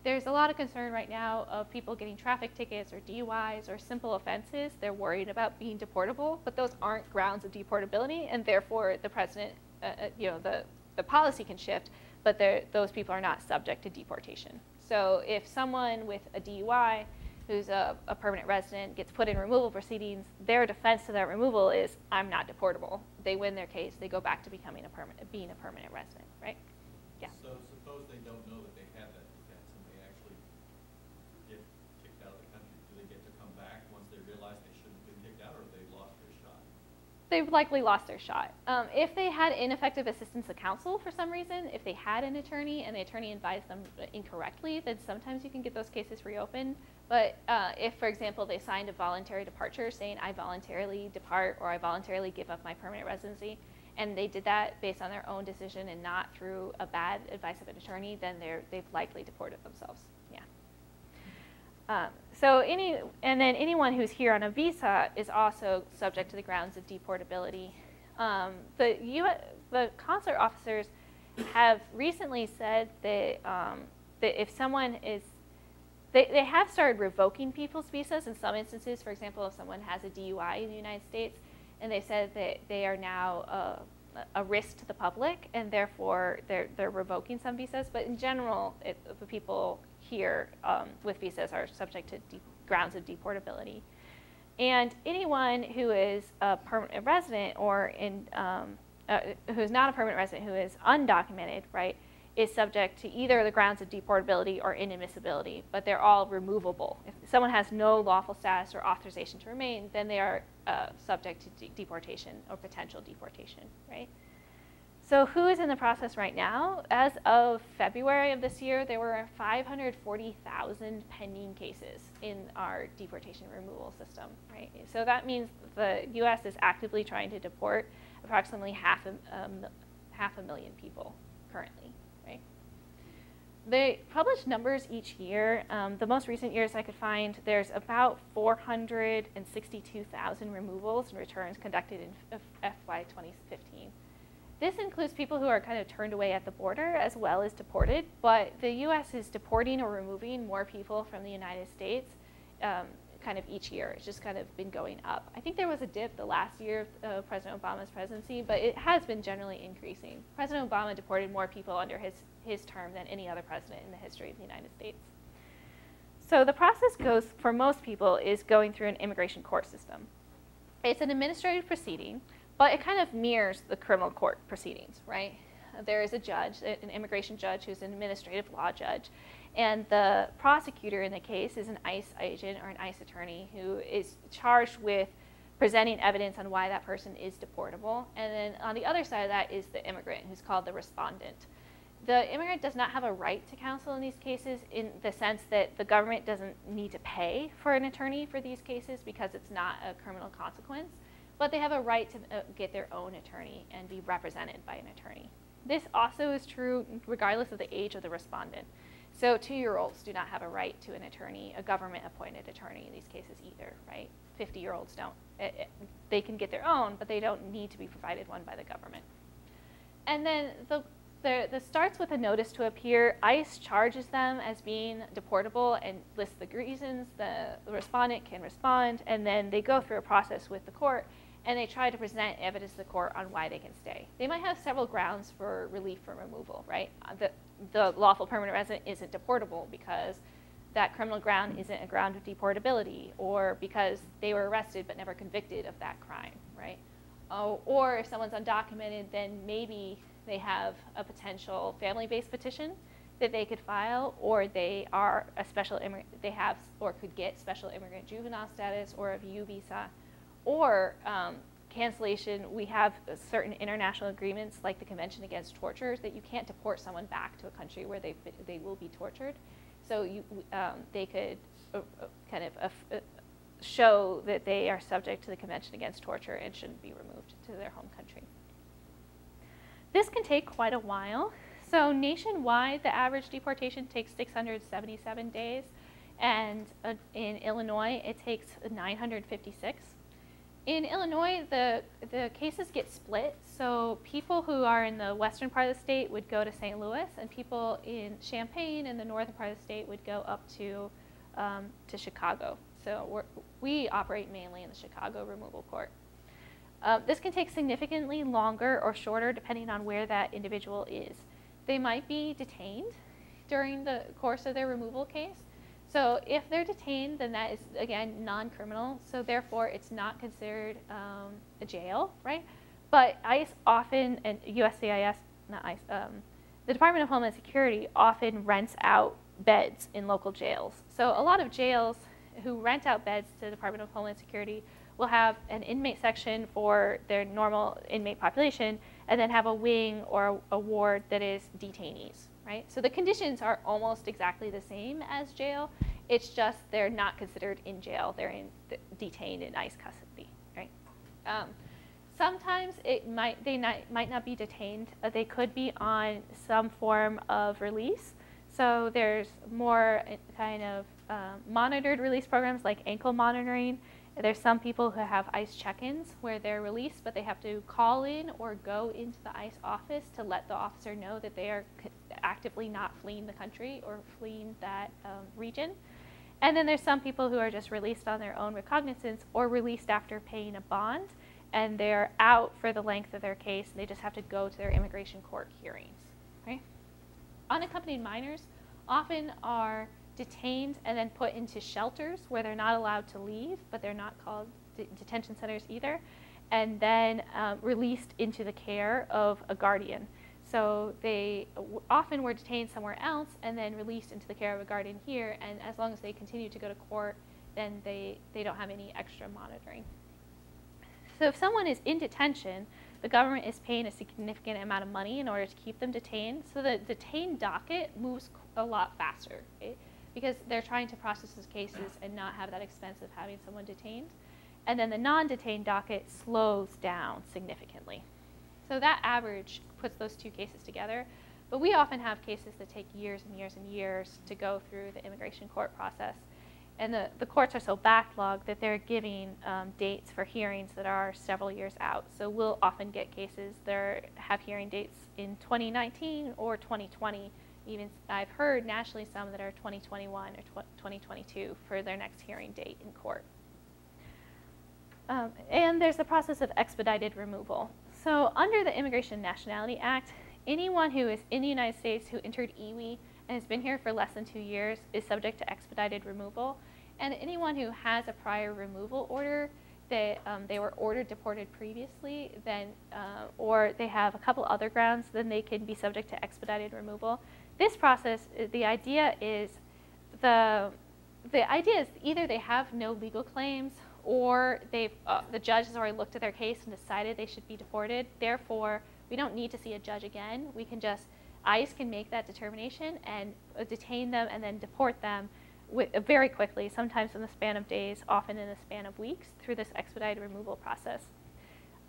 There's a lot of concern right now of people getting traffic tickets or DUIs or simple offenses. They're worried about being deportable, but those aren't grounds of deportability, and therefore the president, uh, uh you know, the, the policy can shift, but those people are not subject to deportation. So if someone with a DUI who's a, a, permanent resident gets put in removal proceedings, their defense to that removal is, I'm not deportable. They win their case, they go back to becoming a permanent, being a permanent resident, right? Yeah. So suppose they don't know that they have that defense and they actually get kicked out of the country. Do they get to come back once they realize they shouldn't have been kicked out or they lost their shot? They've likely lost their shot. Um, if they had ineffective assistance of counsel for some reason, if they had an attorney and the attorney advised them incorrectly, then sometimes you can get those cases reopened. But uh, if, for example, they signed a voluntary departure saying, I voluntarily depart or I voluntarily give up my permanent residency, and they did that based on their own decision and not through a bad advice of an attorney, then they're, they've likely deported themselves. Yeah. Um, so any, and then anyone who's here on a visa is also subject to the grounds of deportability. Um, the, US, the consular officers have recently said that, um, that if someone is they, they have started revoking people's visas in some instances. For example, if someone has a DUI in the United States, and they said that they are now uh, a risk to the public, and therefore they're, they're revoking some visas. But in general, it, the people here um, with visas are subject to grounds of deportability. And anyone who is a permanent resident or in, um, uh, who is not a permanent resident, who is undocumented, right, is subject to either the grounds of deportability or inadmissibility, but they're all removable. If someone has no lawful status or authorization to remain, then they are uh, subject to de deportation or potential deportation, right? So who is in the process right now? As of February of this year, there were 540,000 pending cases in our deportation removal system, right? So that means the U.S. is actively trying to deport approximately half a, um, half a million people currently. They publish numbers each year. Um, the most recent years I could find, there's about 462,000 removals and returns conducted in FY 2015. This includes people who are kind of turned away at the border as well as deported, but the U.S. is deporting or removing more people from the United States um, kind of each year. It's just kind of been going up. I think there was a dip the last year of uh, President Obama's presidency, but it has been generally increasing. President Obama deported more people under his, his term than any other president in the history of the United States. So the process goes, for most people, is going through an immigration court system. It's an administrative proceeding, but it kind of mirrors the criminal court proceedings, right? There is a judge, an immigration judge who's an administrative law judge, and the prosecutor in the case is an ICE agent or an ICE attorney who is charged with presenting evidence on why that person is deportable. And then on the other side of that is the immigrant who's called the respondent. The immigrant does not have a right to counsel in these cases in the sense that the government doesn't need to pay for an attorney for these cases because it's not a criminal consequence, but they have a right to uh, get their own attorney and be represented by an attorney. This also is true regardless of the age of the respondent. So two-year-olds do not have a right to an attorney, a government-appointed attorney in these cases either, right? 50-year-olds don't. It, it, they can get their own, but they don't need to be provided one by the government. And then the, the, the starts with a notice to appear. ICE charges them as being deportable and lists the reasons. The, the respondent can respond, and then they go through a process with the court and they try to present evidence to the court on why they can stay. They might have several grounds for relief from removal, right? Uh, the, the lawful permanent resident isn't deportable because that criminal ground isn't a ground of deportability or because they were arrested but never convicted of that crime, right? Oh, or if someone's undocumented, then maybe they have a potential family-based petition that they could file, or they are a special immigrant, they have or could get special immigrant juvenile status or a VU visa or um, cancellation, we have certain international agreements like the Convention Against Torture that you can't deport someone back to a country where they, they will be tortured. So you, um, they could uh, uh, kind of uh, uh, show that they are subject to the Convention Against Torture and shouldn't be removed to their home country. This can take quite a while. So nationwide, the average deportation takes 677 days, and uh, in Illinois, it takes 956. In Illinois, the, the cases get split. So people who are in the western part of the state would go to St. Louis, and people in Champaign in the northern part of the state would go up to, um, to Chicago. So we operate mainly in the Chicago removal court. Uh, this can take significantly longer or shorter depending on where that individual is. They might be detained during the course of their removal case, so if they're detained, then that is, again, non-criminal. So therefore, it's not considered um, a jail, right? But ICE often, and USCIS, not ICE, um, the Department of Homeland Security often rents out beds in local jails. So a lot of jails who rent out beds to the Department of Homeland Security will have an inmate section for their normal inmate population and then have a wing or a ward that is detainees, right? So the conditions are almost exactly the same as jail. It's just they're not considered in jail. They're in, detained in ICE custody, right? Um, sometimes it might they not, might not be detained. They could be on some form of release. So there's more uh, kind of uh, monitored release programs like ankle monitoring. There's some people who have ICE check-ins where they're released, but they have to call in or go into the ICE office to let the officer know that they are actively not fleeing the country or fleeing that um, region. And then there's some people who are just released on their own recognizance or released after paying a bond and they're out for the length of their case and they just have to go to their immigration court hearings. Unaccompanied minors often are detained and then put into shelters where they're not allowed to leave, but they're not called detention centers either, and then um, released into the care of a guardian. So they often were detained somewhere else and then released into the care of a guardian here, and as long as they continue to go to court, then they, they don't have any extra monitoring. So if someone is in detention, the government is paying a significant amount of money in order to keep them detained, so the detained docket moves a lot faster, right? Because they're trying to process those cases and not have that expense of having someone detained. And then the non-detained docket slows down significantly. So that average puts those two cases together. But we often have cases that take years and years and years to go through the immigration court process. And the, the courts are so backlogged that they're giving um, dates for hearings that are several years out. So we'll often get cases that are, have hearing dates in 2019 or 2020 even I've heard nationally some that are 2021 or tw- 2022 for their next hearing date in court. Um, and there's the process of expedited removal. So, under the Immigration Nationality Act, anyone who is in the United States who entered EWI and has been here for less than two years is subject to expedited removal. And anyone who has a prior removal order that um, they were ordered deported previously, then uh, or they have a couple other grounds, then they can be subject to expedited removal. This process, uh, the idea is the the idea is either they have no legal claims or they've uh, the judge has already looked at their case and decided they should be deported. Therefore, we don't need to see a judge again. We can just ICE can make that determination and uh, detain them and then deport them with, uh, very quickly, sometimes in the span of days, often in the span of weeks, through this expedited removal process.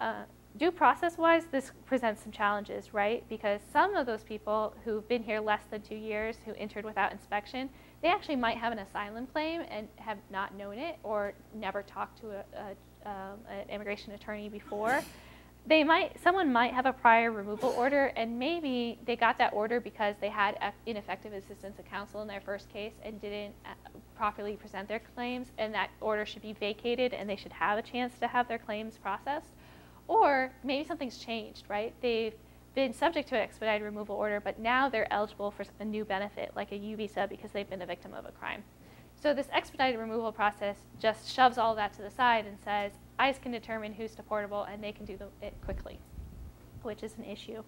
Uh, due process-wise, this presents some challenges, right? Because some of those people who've been here less than two years, who entered without inspection, they actually might have an asylum claim and have not known it or never talked to a, a, um, an immigration attorney before they might someone might have a prior removal order and maybe they got that order because they had ineffective assistance of counsel in their first case and didn't uh, properly present their claims and that order should be vacated and they should have a chance to have their claims processed or maybe something's changed right they've been subject to an expedited removal order but now they're eligible for a new benefit like a U visa because they've been a victim of a crime so this expedited removal process just shoves all that to the side and says ICE can determine who's deportable and they can do the, it quickly, which is an issue.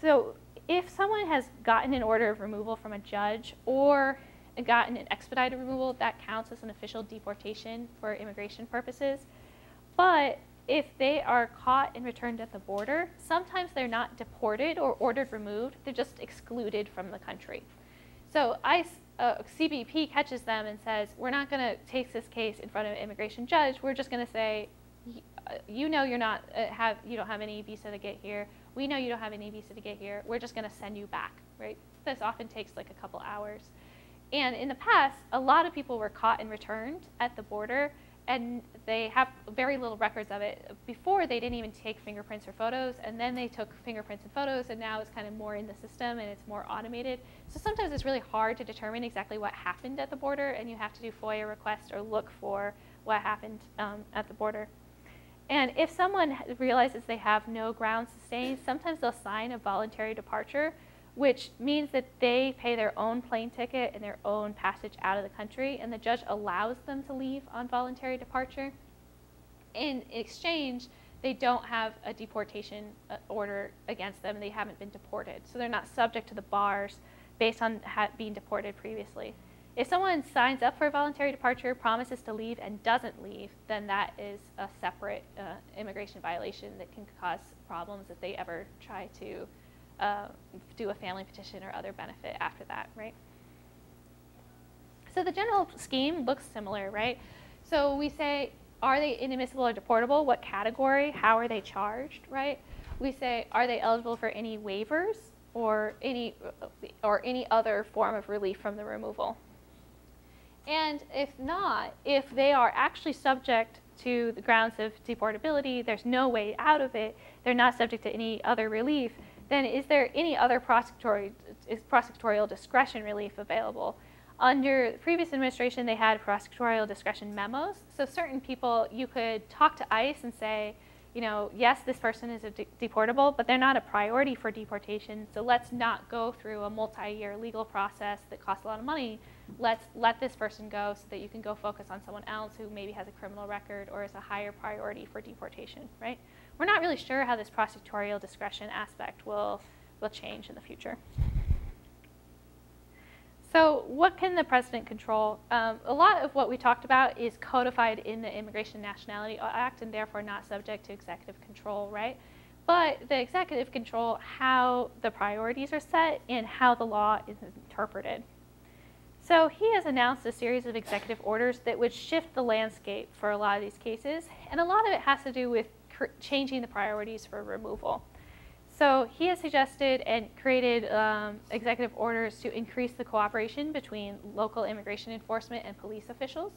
So if someone has gotten an order of removal from a judge or gotten an expedited removal, that counts as an official deportation for immigration purposes. But if they are caught and returned at the border, sometimes they're not deported or ordered removed, they're just excluded from the country. So ICE, uh, CBP catches them and says, we're not going to take this case in front of an immigration judge. We're just going to say, uh, you know you're not uh, have you don't have any visa to get here. We know you don't have any visa to get here. We're just going to send you back, right? This often takes like a couple hours. And in the past, a lot of people were caught and returned at the border and they have very little records of it. Before, they didn't even take fingerprints or photos, and then they took fingerprints and photos, and now it's kind of more in the system and it's more automated. So sometimes it's really hard to determine exactly what happened at the border, and you have to do FOIA requests or look for what happened um, at the border. And if someone realizes they have no grounds stay, sometimes they'll sign a voluntary departure, which means that they pay their own plane ticket and their own passage out of the country, and the judge allows them to leave on voluntary departure. In exchange, they don't have a deportation uh, order against them. They haven't been deported, so they're not subject to the bars based on being deported previously. If someone signs up for a voluntary departure, promises to leave, and doesn't leave, then that is a separate uh, immigration violation that can cause problems if they ever try to uh, do a family petition or other benefit after that, right? So the general scheme looks similar, right? So we say, are they inadmissible or deportable? What category? How are they charged, right? We say, are they eligible for any waivers or any, or any other form of relief from the removal? And if not, if they are actually subject to the grounds of deportability, there's no way out of it, they're not subject to any other relief, then is there any other prosecutorial discretion relief available? Under previous administration, they had prosecutorial discretion memos. So certain people, you could talk to ICE and say, you know, yes, this person is de deportable, but they're not a priority for deportation. So let's not go through a multi-year legal process that costs a lot of money. Let's let this person go so that you can go focus on someone else who maybe has a criminal record or is a higher priority for deportation, right? We're not really sure how this prosecutorial discretion aspect will, will change in the future. So what can the president control? Um, a lot of what we talked about is codified in the Immigration Nationality Act and therefore not subject to executive control, right? But the executive control how the priorities are set and how the law is interpreted. So he has announced a series of executive orders that would shift the landscape for a lot of these cases, and a lot of it has to do with changing the priorities for removal. So he has suggested and created um, executive orders to increase the cooperation between local immigration enforcement and police officials.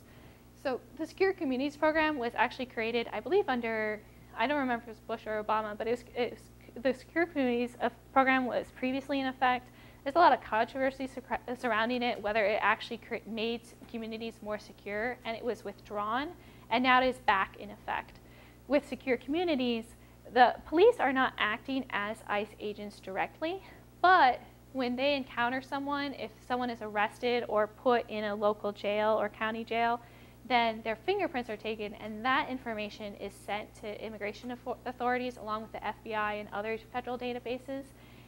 So the Secure Communities Program was actually created, I believe, under, I don't remember if it was Bush or Obama, but it was, it was the Secure Communities program was previously in effect, there's a lot of controversy surrounding it, whether it actually made communities more secure, and it was withdrawn, and now it is back in effect. With secure communities, the police are not acting as ICE agents directly, but when they encounter someone, if someone is arrested or put in a local jail or county jail, then their fingerprints are taken and that information is sent to immigration authorities along with the FBI and other federal databases.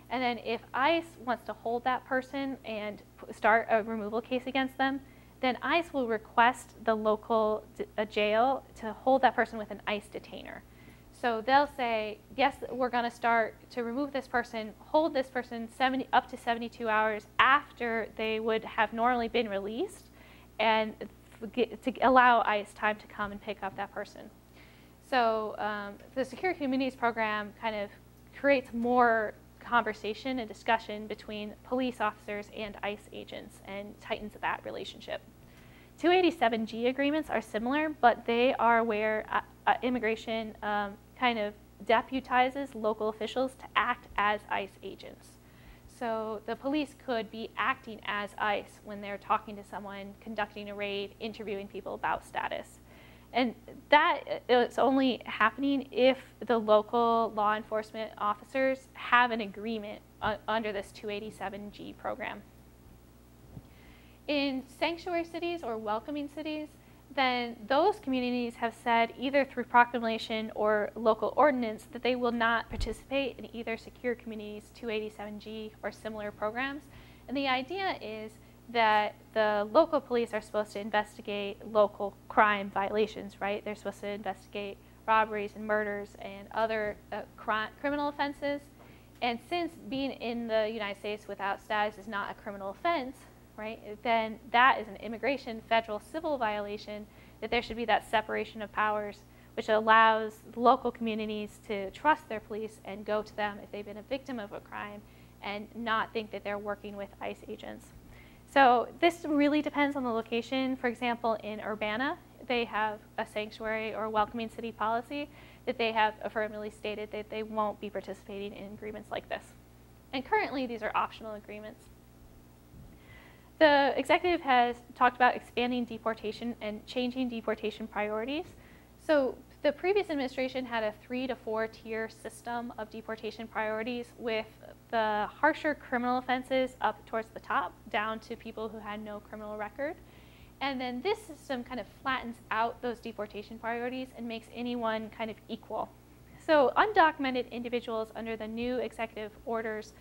And then if ICE wants to hold that person and start a removal case against them, then ICE will request the local jail to hold that person with an ICE detainer. So they'll say, yes, we're going to start to remove this person, hold this person 70, up to 72 hours after they would have normally been released, and to allow ICE time to come and pick up that person. So um, the Secure Communities program kind of creates more conversation and discussion between police officers and ICE agents and tightens that relationship. 287G agreements are similar, but they are where uh, uh, immigration um, kind of deputizes local officials to act as ICE agents. So the police could be acting as ICE when they're talking to someone, conducting a raid, interviewing people about status. And that is only happening if the local law enforcement officers have an agreement uh, under this 287G program. In sanctuary cities or welcoming cities, then those communities have said, either through proclamation or local ordinance, that they will not participate in either Secure Communities 287G or similar programs. And the idea is that the local police are supposed to investigate local crime violations, right? They're supposed to investigate robberies and murders and other uh, cri criminal offenses. And since being in the United States without status is not a criminal offense, right, then that is an immigration federal civil violation, that there should be that separation of powers, which allows local communities to trust their police and go to them if they've been a victim of a crime and not think that they're working with ICE agents. So this really depends on the location. For example, in Urbana, they have a sanctuary or welcoming city policy that they have affirmatively stated that they won't be participating in agreements like this. And currently, these are optional agreements. The executive has talked about expanding deportation and changing deportation priorities. So the previous administration had a three to four tier system of deportation priorities with the harsher criminal offenses up towards the top, down to people who had no criminal record. And then this system kind of flattens out those deportation priorities and makes anyone kind of equal. So undocumented individuals under the new executive orders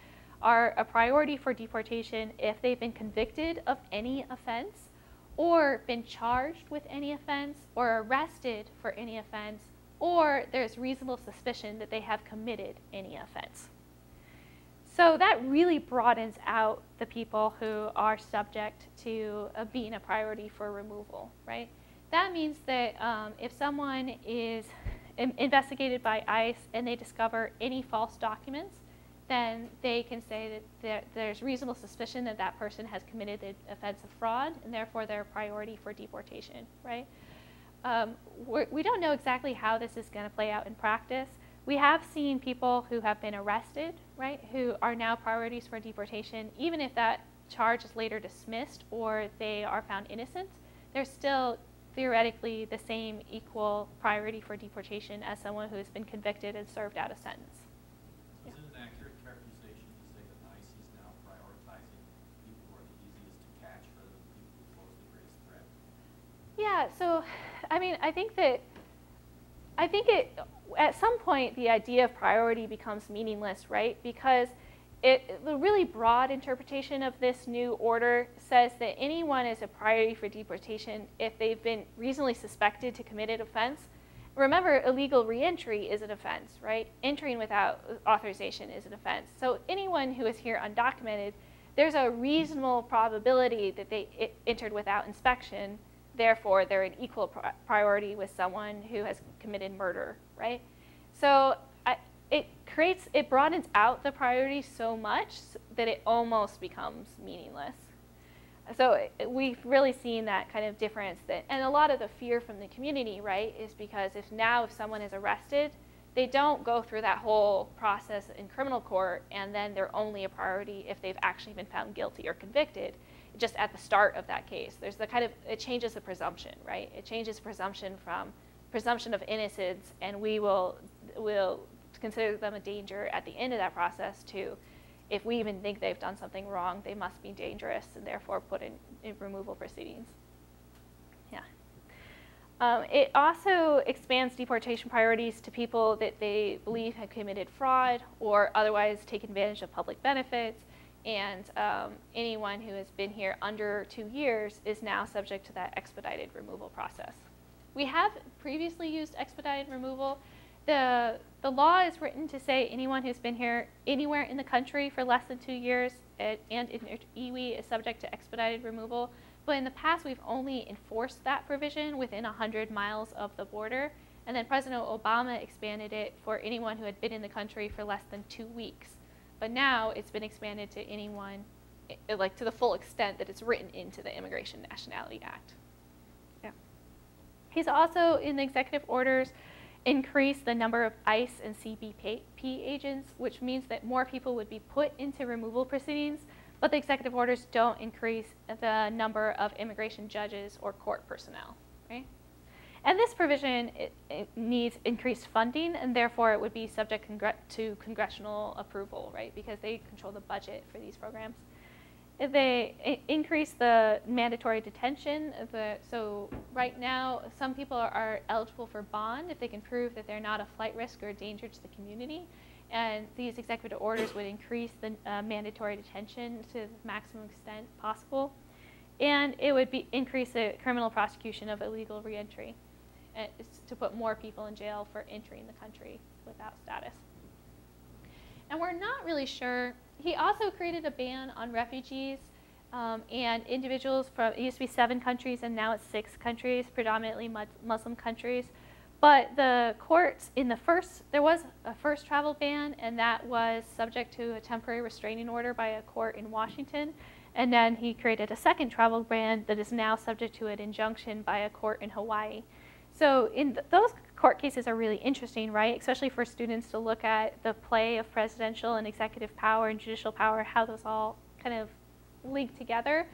are a priority for deportation if they've been convicted of any offense or been charged with any offense or arrested for any offense or there's reasonable suspicion that they have committed any offense. So that really broadens out the people who are subject to uh, being a priority for removal, right? That means that um, if someone is investigated by ICE and they discover any false documents, then they can say that there, there's reasonable suspicion that that person has committed the offense of fraud, and therefore they're a priority for deportation, right? Um, we do not know exactly how this is going to play out in practice. We have seen people who have been arrested, right, who are now priorities for deportation, even if that charge is later dismissed or they are found innocent, they're still theoretically the same equal priority for deportation as someone who has been convicted and served out a sentence. Yeah, so I mean, I think that I think it at some point the idea of priority becomes meaningless, right? Because it, the really broad interpretation of this new order says that anyone is a priority for deportation if they've been reasonably suspected to commit an offense. Remember, illegal reentry is an offense, right? Entering without authorization is an offense. So anyone who is here undocumented, there's a reasonable probability that they entered without inspection therefore they're an equal priority with someone who has committed murder, right? So I, it creates, it broadens out the priority so much that it almost becomes meaningless. So we've really seen that kind of difference that, and a lot of the fear from the community, right, is because if now if someone is arrested, they don't go through that whole process in criminal court and then they're only a priority if they've actually been found guilty or convicted just at the start of that case. There's the kind of, it changes the presumption, right? It changes presumption from presumption of innocence and we will, will consider them a danger at the end of that process to if we even think they've done something wrong, they must be dangerous and therefore put in, in removal proceedings. Yeah. Um, it also expands deportation priorities to people that they believe have committed fraud or otherwise take advantage of public benefits. And um, anyone who has been here under two years is now subject to that expedited removal process. We have previously used expedited removal. The, the law is written to say anyone who's been here anywhere in the country for less than two years and, and in EWI is subject to expedited removal. But in the past, we've only enforced that provision within 100 miles of the border. And then President Obama expanded it for anyone who had been in the country for less than two weeks. But now it's been expanded to anyone, like to the full extent that it's written into the Immigration Nationality Act. Yeah. He's also, in the executive orders, increased the number of ICE and CBP agents, which means that more people would be put into removal proceedings but the executive orders don't increase the number of immigration judges or court personnel, right? And this provision it, it needs increased funding, and therefore it would be subject congr to congressional approval, right? Because they control the budget for these programs. If they increase the mandatory detention, the, so right now some people are, are eligible for bond if they can prove that they're not a flight risk or a danger to the community. And these executive orders would increase the uh, mandatory detention to the maximum extent possible. And it would be, increase the criminal prosecution of illegal reentry to put more people in jail for entering the country without status. And we're not really sure. He also created a ban on refugees um, and individuals from, it used to be seven countries and now it's six countries, predominantly Muslim countries, but the courts in the first, there was a first travel ban, and that was subject to a temporary restraining order by a court in Washington. And then he created a second travel ban that is now subject to an injunction by a court in Hawaii. So in th those court cases are really interesting, right? Especially for students to look at the play of presidential and executive power and judicial power, how those all kind of link together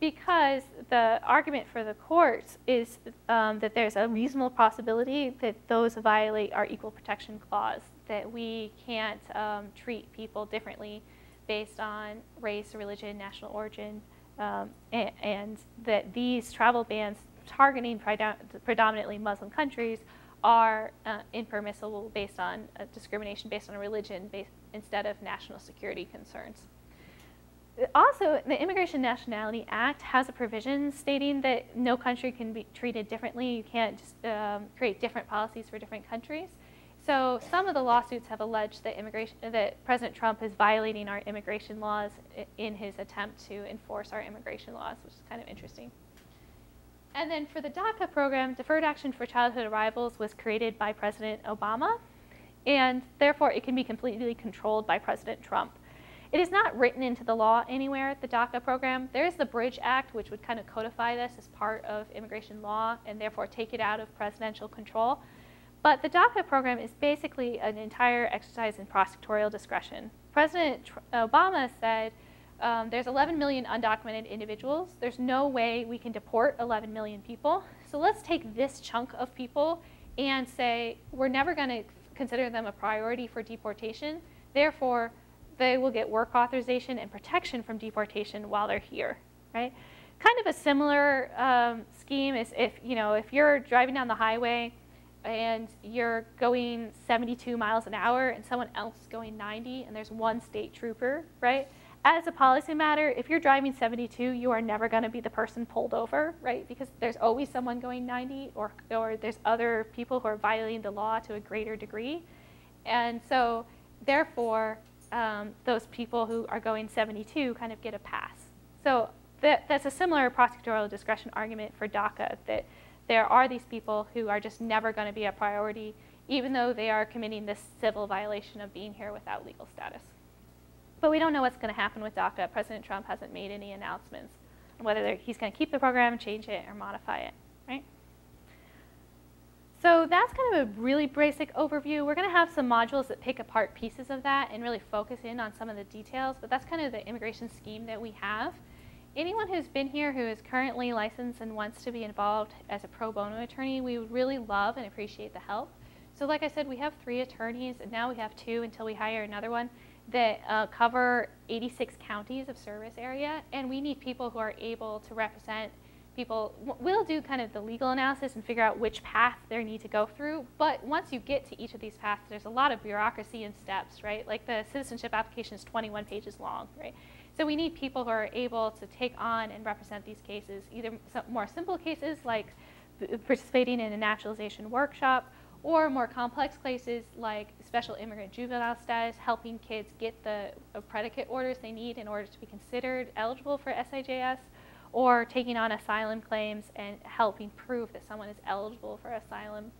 because the argument for the courts is um, that there's a reasonable possibility that those violate our equal protection clause, that we can't um, treat people differently based on race, religion, national origin, um, and, and, that these travel bans targeting predominantly Muslim countries are uh, impermissible based on uh, discrimination based on religion based, instead of national security concerns also, the Immigration Nationality Act has a provision stating that no country can be treated differently. You can't just um, create different policies for different countries. So some of the lawsuits have alleged that, immigration, that President Trump is violating our immigration laws in his attempt to enforce our immigration laws, which is kind of interesting. And then for the DACA program, Deferred Action for Childhood Arrivals was created by President Obama, and therefore it can be completely controlled by President Trump. It is not written into the law anywhere, the DACA program. There is the Bridge Act, which would kind of codify this as part of immigration law and therefore take it out of presidential control. But the DACA program is basically an entire exercise in prosecutorial discretion. President Obama said um, there's 11 million undocumented individuals. There's no way we can deport 11 million people. So let's take this chunk of people and say we're never going to consider them a priority for deportation. Therefore, they will get work authorization and protection from deportation while they're here, right? Kind of a similar um, scheme is if, you know, if you're driving down the highway and you're going 72 miles an hour and someone else is going 90 and there's one state trooper, right? As a policy matter, if you're driving 72, you are never going to be the person pulled over, right? Because there's always someone going 90 or, or there's other people who are violating the law to a greater degree. And so, therefore, um, those people who are going 72 kind of get a pass. So that, that's a similar prosecutorial discretion argument for DACA, that there are these people who are just never going to be a priority, even though they are committing this civil violation of being here without legal status. But we don't know what's going to happen with DACA. President Trump hasn't made any announcements on whether he's going to keep the program, change it, or modify it, right? So that's kind of a really basic overview. We're going to have some modules that pick apart pieces of that and really focus in on some of the details, but that's kind of the immigration scheme that we have. Anyone who's been here who is currently licensed and wants to be involved as a pro bono attorney, we would really love and appreciate the help. So like I said, we have three attorneys, and now we have two until we hire another one that uh, cover 86 counties of service area, and we need people who are able to represent people. We'll do kind of the legal analysis and figure out which path they need to go through, but once you get to each of these paths, there's a lot of bureaucracy and steps, right? Like the citizenship application is 21 pages long, right? So we need people who are able to take on and represent these cases, either more simple cases like participating in a naturalization workshop, or more complex cases like special immigrant juvenile status, helping kids get the uh, predicate orders they need in order to be considered eligible for SIJS, or taking on asylum claims and helping prove that someone is eligible for asylum.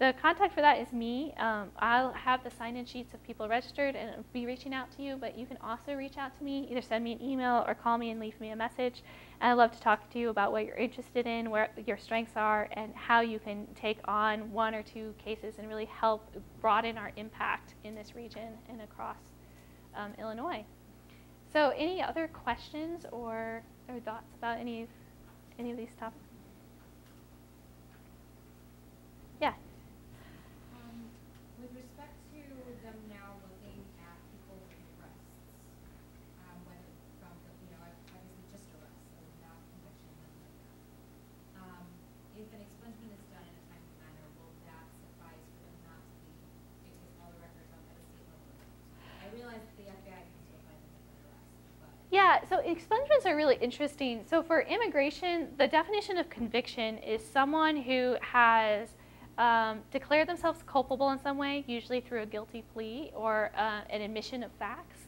The contact for that is me. Um, I'll have the sign-in sheets of people registered and be reaching out to you, but you can also reach out to me, either send me an email or call me and leave me a message. And I'd love to talk to you about what you're interested in, where your strengths are, and how you can take on one or two cases and really help broaden our impact in this region and across um, Illinois. So any other questions or, or thoughts about any, any of these topics? Yeah. Um, with respect to them now looking at people with arrests, um, whether from, the you know, obviously just arrests, so not conviction, nothing like that. Um, if an expungement is done in a timely manner, will that suffice for them not to be, because all the records are at a state level? I realize that the FBI can still find them for arrests, but. Yeah, so expungements are really interesting. So for immigration, the definition of conviction is someone who has um, declared themselves culpable in some way, usually through a guilty plea or uh, an admission of facts.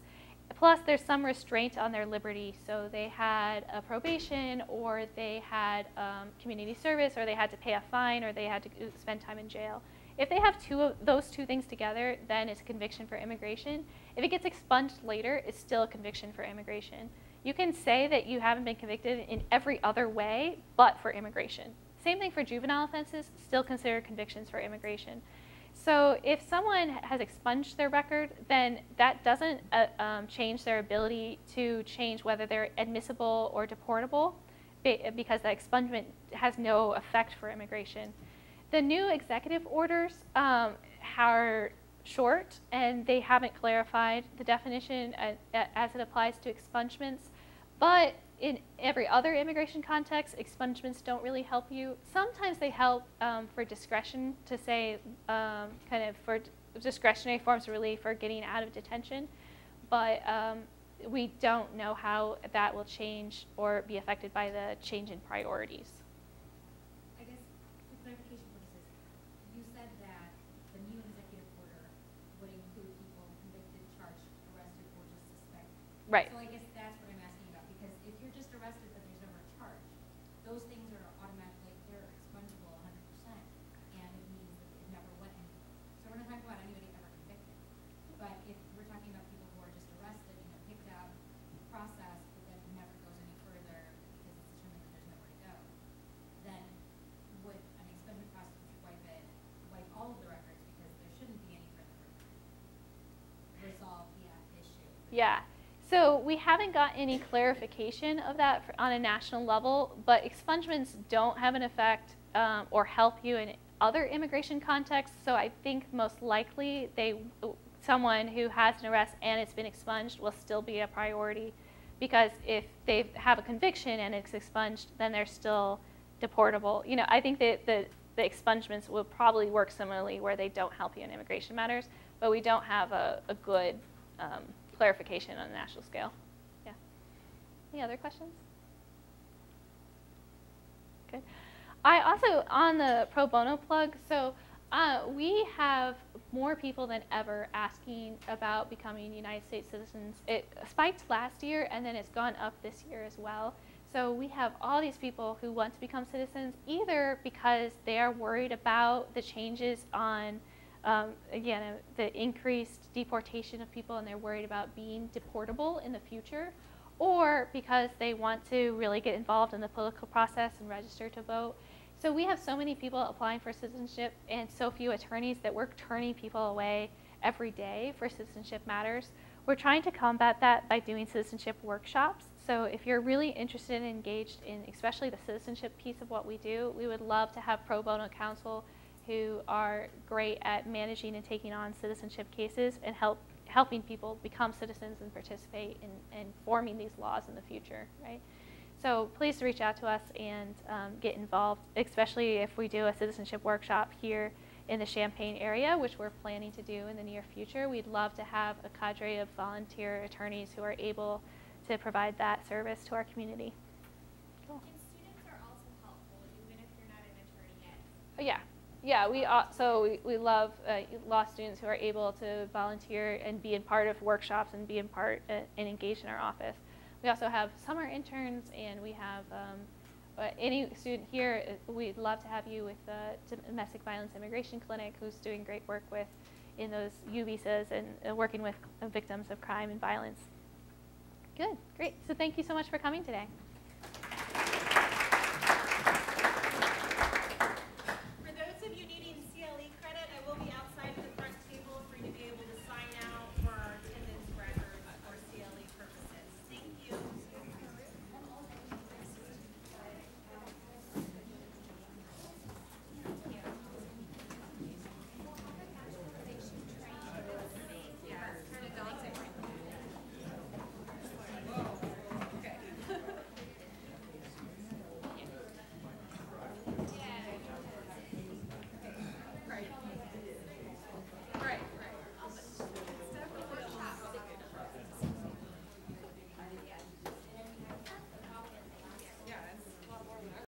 Plus, there's some restraint on their liberty. So they had a probation, or they had um, community service, or they had to pay a fine, or they had to uh, spend time in jail. If they have two of those two things together, then it's a conviction for immigration. If it gets expunged later, it's still a conviction for immigration. You can say that you haven't been convicted in every other way but for immigration. Same thing for juvenile offenses, still considered convictions for immigration. So if someone has expunged their record, then that doesn't uh, um, change their ability to change whether they're admissible or deportable because the expungement has no effect for immigration. The new executive orders um, are short and they haven't clarified the definition as, as it applies to expungements, but in every other immigration context, expungements don't really help you. Sometimes they help um, for discretion to say, um, kind of for discretionary forms of relief or getting out of detention, but um, we don't know how that will change or be affected by the change in priorities. I guess, for clarification purposes, you said that the new executive order would include people convicted, charged, arrested, or just suspected. Right. So I guess that's what I'm asking about, because if you're just arrested but there's never a charge, those things are automatically, they're expungible hundred percent, and it means that it never went anywhere. So we're not talking about anybody ever convicted, but if we're talking about people who are just arrested and are picked up, processed, but then never goes any further because it's determined that there's nowhere to go, then would an expungement process wipe it, wipe all of the records because there shouldn't be any further resolve the uh, issue? Yeah. So we haven't got any clarification of that on a national level, but expungements don't have an effect um, or help you in other immigration contexts. So I think most likely they, someone who has an arrest and it's been expunged will still be a priority, because if they have a conviction and it's expunged, then they're still deportable. You know, I think that the, the expungements will probably work similarly where they don't help you in immigration matters, but we don't have a, a good um, clarification on a national scale. Yeah. Any other questions? Good. I also, on the pro bono plug, so uh, we have more people than ever asking about becoming United States citizens. It spiked last year and then it's gone up this year as well. So we have all these people who want to become citizens either because they are worried about the changes on um, again, uh, the increased deportation of people and they're worried about being deportable in the future, or because they want to really get involved in the political process and register to vote. So we have so many people applying for citizenship and so few attorneys that we're turning people away every day for citizenship matters. We're trying to combat that by doing citizenship workshops. So if you're really interested and engaged in especially the citizenship piece of what we do, we would love to have pro bono counsel who are great at managing and taking on citizenship cases and help helping people become citizens and participate in, in forming these laws in the future, right? So please reach out to us and um, get involved, especially if we do a citizenship workshop here in the Champaign area, which we're planning to do in the near future. We'd love to have a cadre of volunteer attorneys who are able to provide that service to our community. Cool. And students are also helpful, even if you're not an attorney yet. Oh, yeah, yeah. We uh, so we, we love uh, law students who are able to volunteer and be in part of workshops and be in part uh, and engaged in our office. We also have summer interns, and we have um, uh, any student here. uh, We'd love to have you with the Domestic Violence Immigration Clinic, who's doing great work with in those U visas and uh, working with victims of crime and violence. Good, great. So thank you so much for coming today.